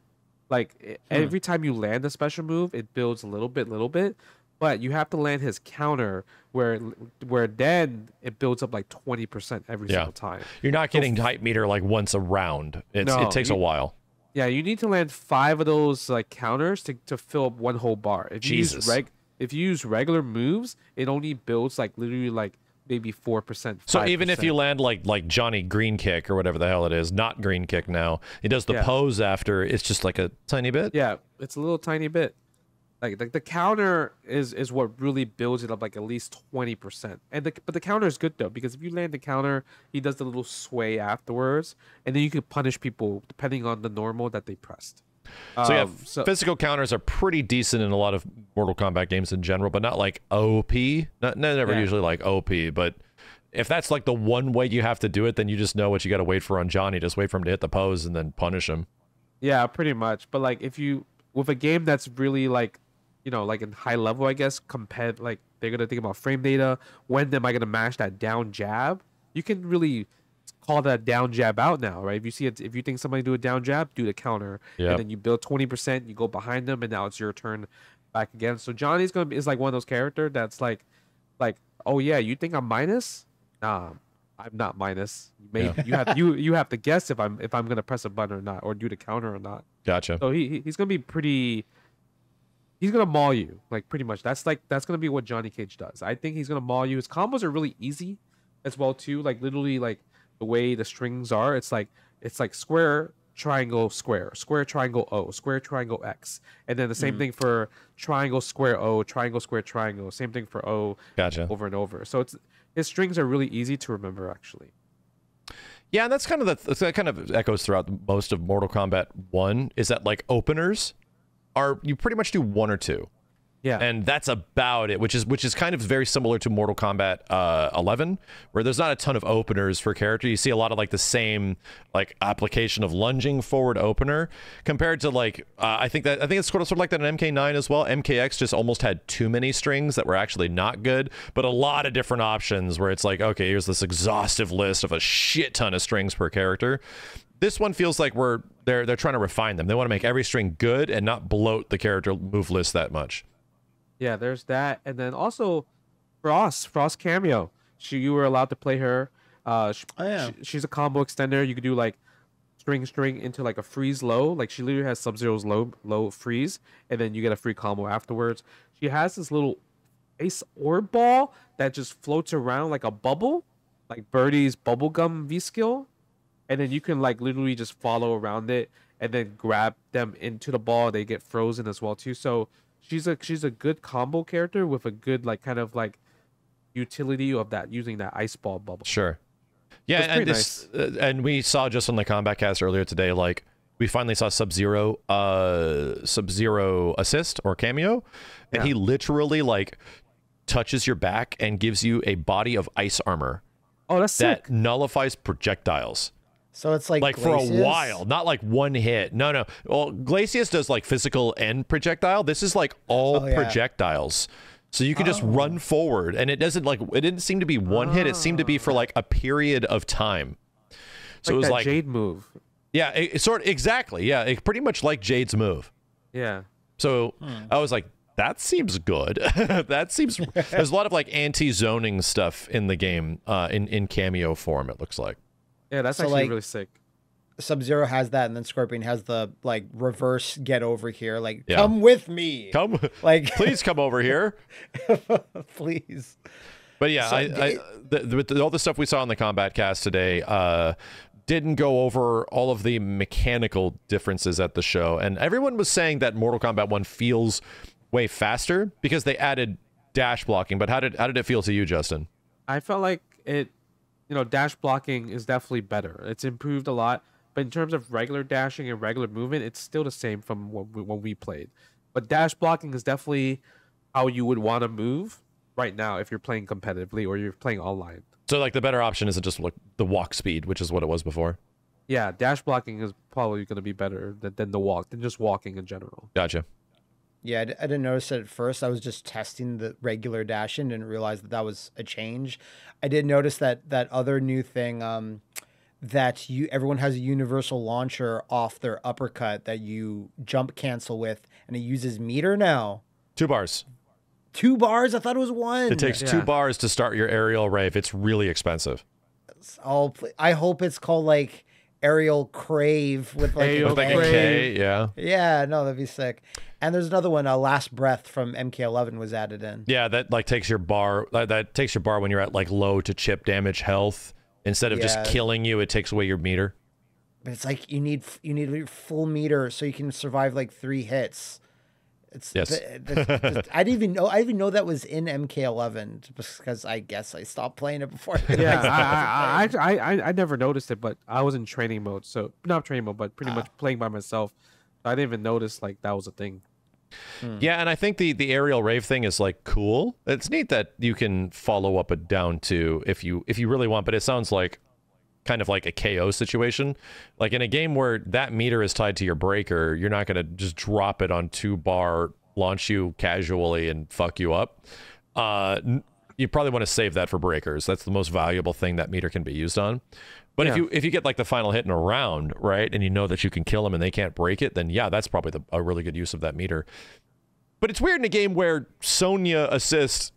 Like e- every time you land a special move, it builds a little bit, little bit. But you have to land his counter, where where then it builds up like twenty percent every Yeah. single time. You're not getting hype meter like once a round. It's, No, it takes a while. Yeah, you need to land five of those like counters to, to fill up one whole bar. If you Jesus. use reg if you use regular moves, it only builds like literally like maybe four percent. So even if you land like like Johnny Green Kick or whatever the hell it is, not Green Kick now, he does the Yeah. pose after. It's just like a tiny bit. Yeah, it's a little tiny bit. Like like the counter is is what really builds it up like at least twenty percent. And the but the counter is good though because if you land the counter, he does the little sway afterwards, and then you can punish people depending on the normal that they pressed. So yeah, Um, so physical counters are pretty decent in a lot of Mortal Kombat games in general, but not like OP. Not, no, never Yeah. usually like OP. But if that's like the one way you have to do it, then you just know what you got to wait for on Johnny. Just wait for him to hit the pose and then punish him. yeah, pretty much. But like if you with a game that's really like you know like in high level, I guess compared like they're gonna think about frame data. When am I gonna mash that down jab? You can really call that down jab out now, right? If you see it, if you think somebody do a down jab, do the counter, Yep. and then you build twenty percent, you go behind them, and now it's your turn back again. So Johnny's gonna be is like one of those character that's like, like, oh yeah, you think I'm minus? Nah, I'm not minus. You may Yeah. you have you you have to guess if I'm if I'm gonna press a button or not, or do the counter or not. Gotcha. So he he- he's gonna be pretty. He's gonna maul you, like pretty much. That's like that's gonna be what Johnny Cage does. I think he's gonna maul you. His combos are really easy, as well too. Like literally, like the way the strings are, it's like it's like square triangle square square triangle O square triangle X, and then the same mm. thing for triangle square O triangle square triangle. Same thing for O Gotcha. over and over. So it's his strings are really easy to remember actually. Yeah, and that's kind of the that kind of echoes throughout most of Mortal Kombat One. Is that like openers are you pretty much do one or two. Yeah. and that's about it. Which is which is kind of very similar to Mortal Kombat uh, 11, where there's not a ton of openers for character. You see a lot of like the same like application of lunging forward opener compared to like uh, I think that I think it's sort of sort of like that in MK9 as well. MKX just almost had too many strings that were actually not good, but a lot of different options where it's like okay, here's this exhaustive list of a shit ton of strings per character. This one feels like we're they're they're trying to refine them. They want to make every string good and not bloat the character move list that much. Yeah, there's that, and then also Frost, Frost cameo. She, you were allowed to play her. Uh, sh- Oh, yeah. sh- she's a combo extender. You could do like string, string into like a freeze low. Like she literally has Sub Zero's low, low freeze, and then you get a free combo afterwards. She has this little ice orb ball that just floats around like a bubble, like Birdie's bubblegum V skill, and then you can like literally just follow around it and then grab them into the ball. They get frozen as well too. So she's a she's a good combo character with a good like kind of like utility of that using that ice ball bubble. Sure. Yeah, and this, uh, and we saw just on the Kombat Kast earlier today, like we finally saw Sub Zero, uh, Sub Zero assist or cameo, and Yeah. he literally like touches your back and gives you a body of ice armor Oh, that's that sick. nullifies projectiles. So it's like like for a while, not like one hit. No, no. Well, Glacius does like physical and projectile. This is like all Oh, yeah. projectiles. So you can just run forward, and it doesn't like it didn't seem to be one hit. It seemed to be for like a period of time. So like it was that like Jade move. yeah, it, it sort exactly yeah, it, pretty much like Jade's move. Yeah. So I was like, that seems good. that seems. There's a lot of like anti-zoning stuff in the game, uh, in in cameo form. It looks like. Yeah, that's So, actually like- really sick. Sub Zero has that, and then Scorpion has the like reverse get over here, like Yeah. come with me, Come, like please come over here. please. But yeah, So I, I, the, the, with all the stuff we saw in the Kombat Kast today uh, didn't go over all of the mechanical differences at the show, and everyone was saying that Mortal Kombat One feels way faster because they added dash blocking. But how did how did it feel to you, Justin? I felt like it, you know, dash blocking is definitely better. It's improved a lot, but in terms of regular dashing and regular movement, it's still the same from when we, when we played. But dash blocking is definitely how you would want to move right now if you're playing competitively or you're playing online. So like the better option isn't just like the walk speed, which is what it was before. Yeah, dash blocking is probably going to be better than, than the walk, than just walking in general. Gotcha. Yeah, I, d- I didn't notice it at first. I was just testing the regular dash and didn't realize that that was a change. I did notice that that other new thing um, that you everyone has a universal launcher off their uppercut that you jump cancel with, and it uses meter now. Two bars. Two bars. I thought it was one. It takes two bars to start your aerial rave. It's really expensive. I'll pl- I hope it's called like aerial crave with like, a With like Crave. K, yeah. Yeah, no, that'd be sick. And there's another one. Uh, Last Breath from MK11 was added in. Yeah, that like takes your bar that, that takes your bar when you're at like low to chip damage health. Instead of Yeah. just killing you, it takes away your meter. But it's like you need you need your full meter so you can survive like three hits. It's Yes. th- th- th- I didn't even know I didn't even know that was in MK11 because I guess I stopped playing it before. Yeah, I, I, I, I, I never noticed it, but I was in training mode, so not training mode, but pretty much playing by myself. I didn't even notice like that was a thing. Hmm. Yeah, and I think the the aerial rave thing is like cool. It's neat that you can follow up a down two if you if you really want, but it sounds like kind of like a KO situation. Like in a game where that meter is tied to your breaker, you're not going to just drop it on two bar, launch you casually and fuck you up. Uh you probably want to save that for breakers. That's the most valuable thing that meter can be used on. But if you if you get like the final hit in a round, right, and you know that you can kill them and they can't break it, then yeah, that's probably the, a really good use of that meter. But it's weird in a game where Sonya assist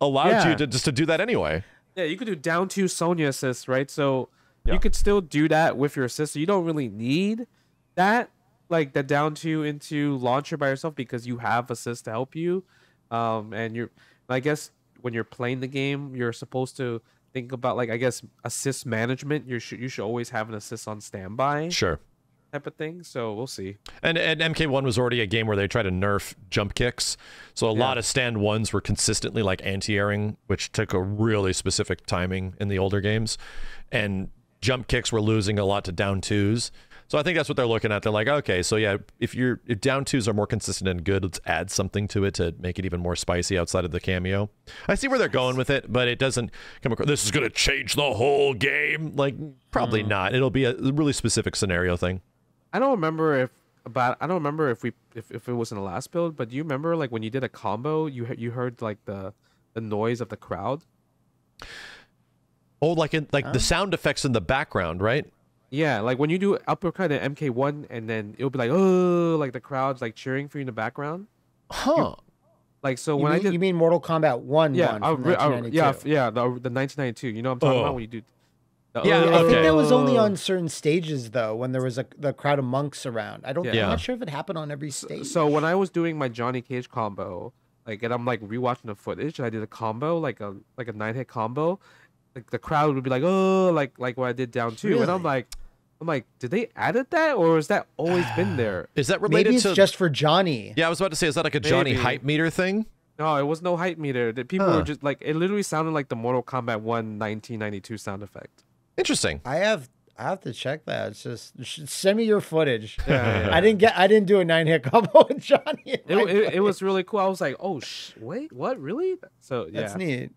allowed Yeah. you to just to do that anyway. Yeah, you could do down two Sonya assists, right? So you could still do that with your assist. So you don't really need that, like the down two into launcher by yourself because you have assist to help you. Um, and you're, I guess, when you're playing the game, you're supposed to think about like I guess assist management. You should you should always have an assist on standby Sure. type of thing. So we'll see. And and MK1 was already a game where they tried to nerf jump kicks. So a lot of stand ones were consistently like anti-airing, which took a really specific timing in the older games. And jump kicks were losing a lot to down twos. So I think that's what they're looking at. They're like, okay, so yeah, if you're if down twos are more consistent and good, let's add something to it to make it even more spicy outside of the cameo. I see where they're going with it, but it doesn't come across. This is gonna change the whole game. Like probably Hmm. not. It'll be a really specific scenario thing. I don't remember if about I don't remember if we if, if it was in the last build, but do you remember like when you did a combo, you you heard like the the noise of the crowd? Oh, like in like the sound effects in the background, right? Yeah, like when you do uppercut and MK1, and then it'll be like oh, like the crowd's like cheering for you in the background. Huh. Like so You when mean, I did you mean Mortal Kombat One? yeah, one I from re- I- 1992. yeah, yeah, the the 1992. You know what I'm talking Oh. about when you do. The, Yeah, I think that was only oh. on certain stages though, when there was a the crowd of monks around. I don't. Yeah. I'm not sure if it happened on every stage. So when I was doing my Johnny Cage combo, like, and I'm like rewatching the footage, and I did a combo, like a like a nine hit combo, like the crowd would be like, oh, like like what I did down two, and I'm like, I'm like, did they added that, or has that always been there? Is that related maybe it's to? just for Johnny. yeah, I was about to say, is that like a Johnny Maybe. hype meter thing? No, it was no hype meter. The people Huh. were just like, it literally sounded like the Mortal Kombat 1 1992 sound effect. Interesting. I have. I have to check that. It's just sh- send me your footage. Yeah, yeah. I didn't get. I didn't do a nine hit combo with Johnny. It, it, it was really cool. I was like, oh, sh- wait, what, really? So yeah, That's neat.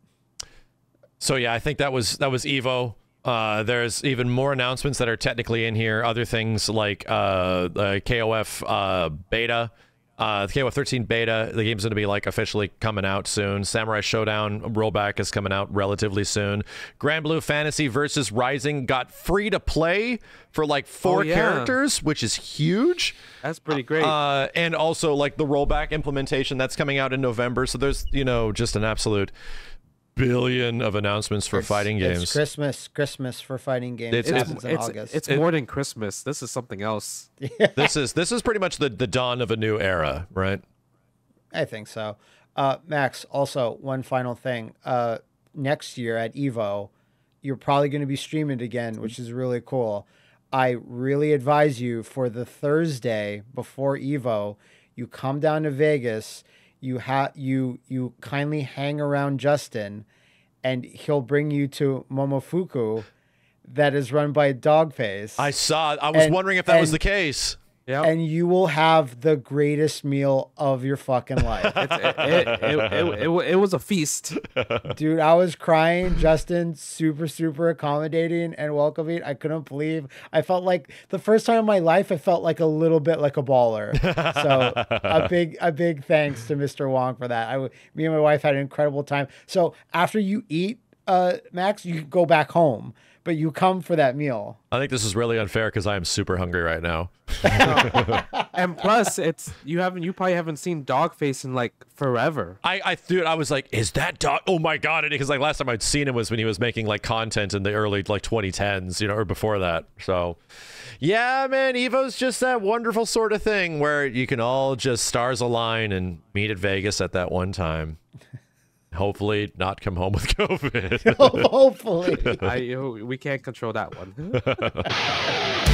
So yeah, I think that was that was Evo. Uh, there's even more announcements that are technically in here. Other things like uh, the KOF uh, beta, uh, the KOF 13 beta. The game's going to be like officially coming out soon. Samurai Showdown rollback is coming out relatively soon. Granblue Fantasy versus Rising got free to play for like four Oh, yeah. characters, which is huge. that's pretty great. Uh, and also like the rollback implementation that's coming out in November. So there's you know just an absolute billion of announcements for It's- fighting games. It's Christmas. Christmas for fighting games. It's- It it's- happens in it's August. it's more than Christmas. This is something else. this is this is pretty much the the dawn of a new era, right? I think so. Uh, Max, also one final thing. Uh, next year at Evo, you're probably going to be streaming it again, which is really cool. I really advise you for the Thursday before Evo, you come down to Vegas. You have you you kindly hang around Justin, and he'll bring you to Momofuku, that is run by Dogface. I saw. I was And- wondering if that was the case. Yeah. and you will have the greatest meal of your fucking life. it, it, it, it, it, it was a feast. Dude, I was crying. Justin, super, super accommodating and welcoming. I couldn't believe. I felt like the first time in my life, I felt like a little bit like a baller. So a big, a big thanks to Mr. Wong for that. I, me and my wife had an incredible time. So after you eat, uh, Max, you go back home, but you come for that meal. I think this is really unfair because I am super hungry right now. And plus, it's you haven't you probably haven't seen Dogface in like forever. I, I dude, I was like, is that dog? Oh my god! Because like last time I'd seen him was when he was making like content in the early like 2010s, you know, or before that. So, yeah, man, Evo's just that wonderful sort of thing where you can all just stars align and meet at Vegas at that one time. Hopefully, not come home with COVID. Hopefully. I we can't control that one.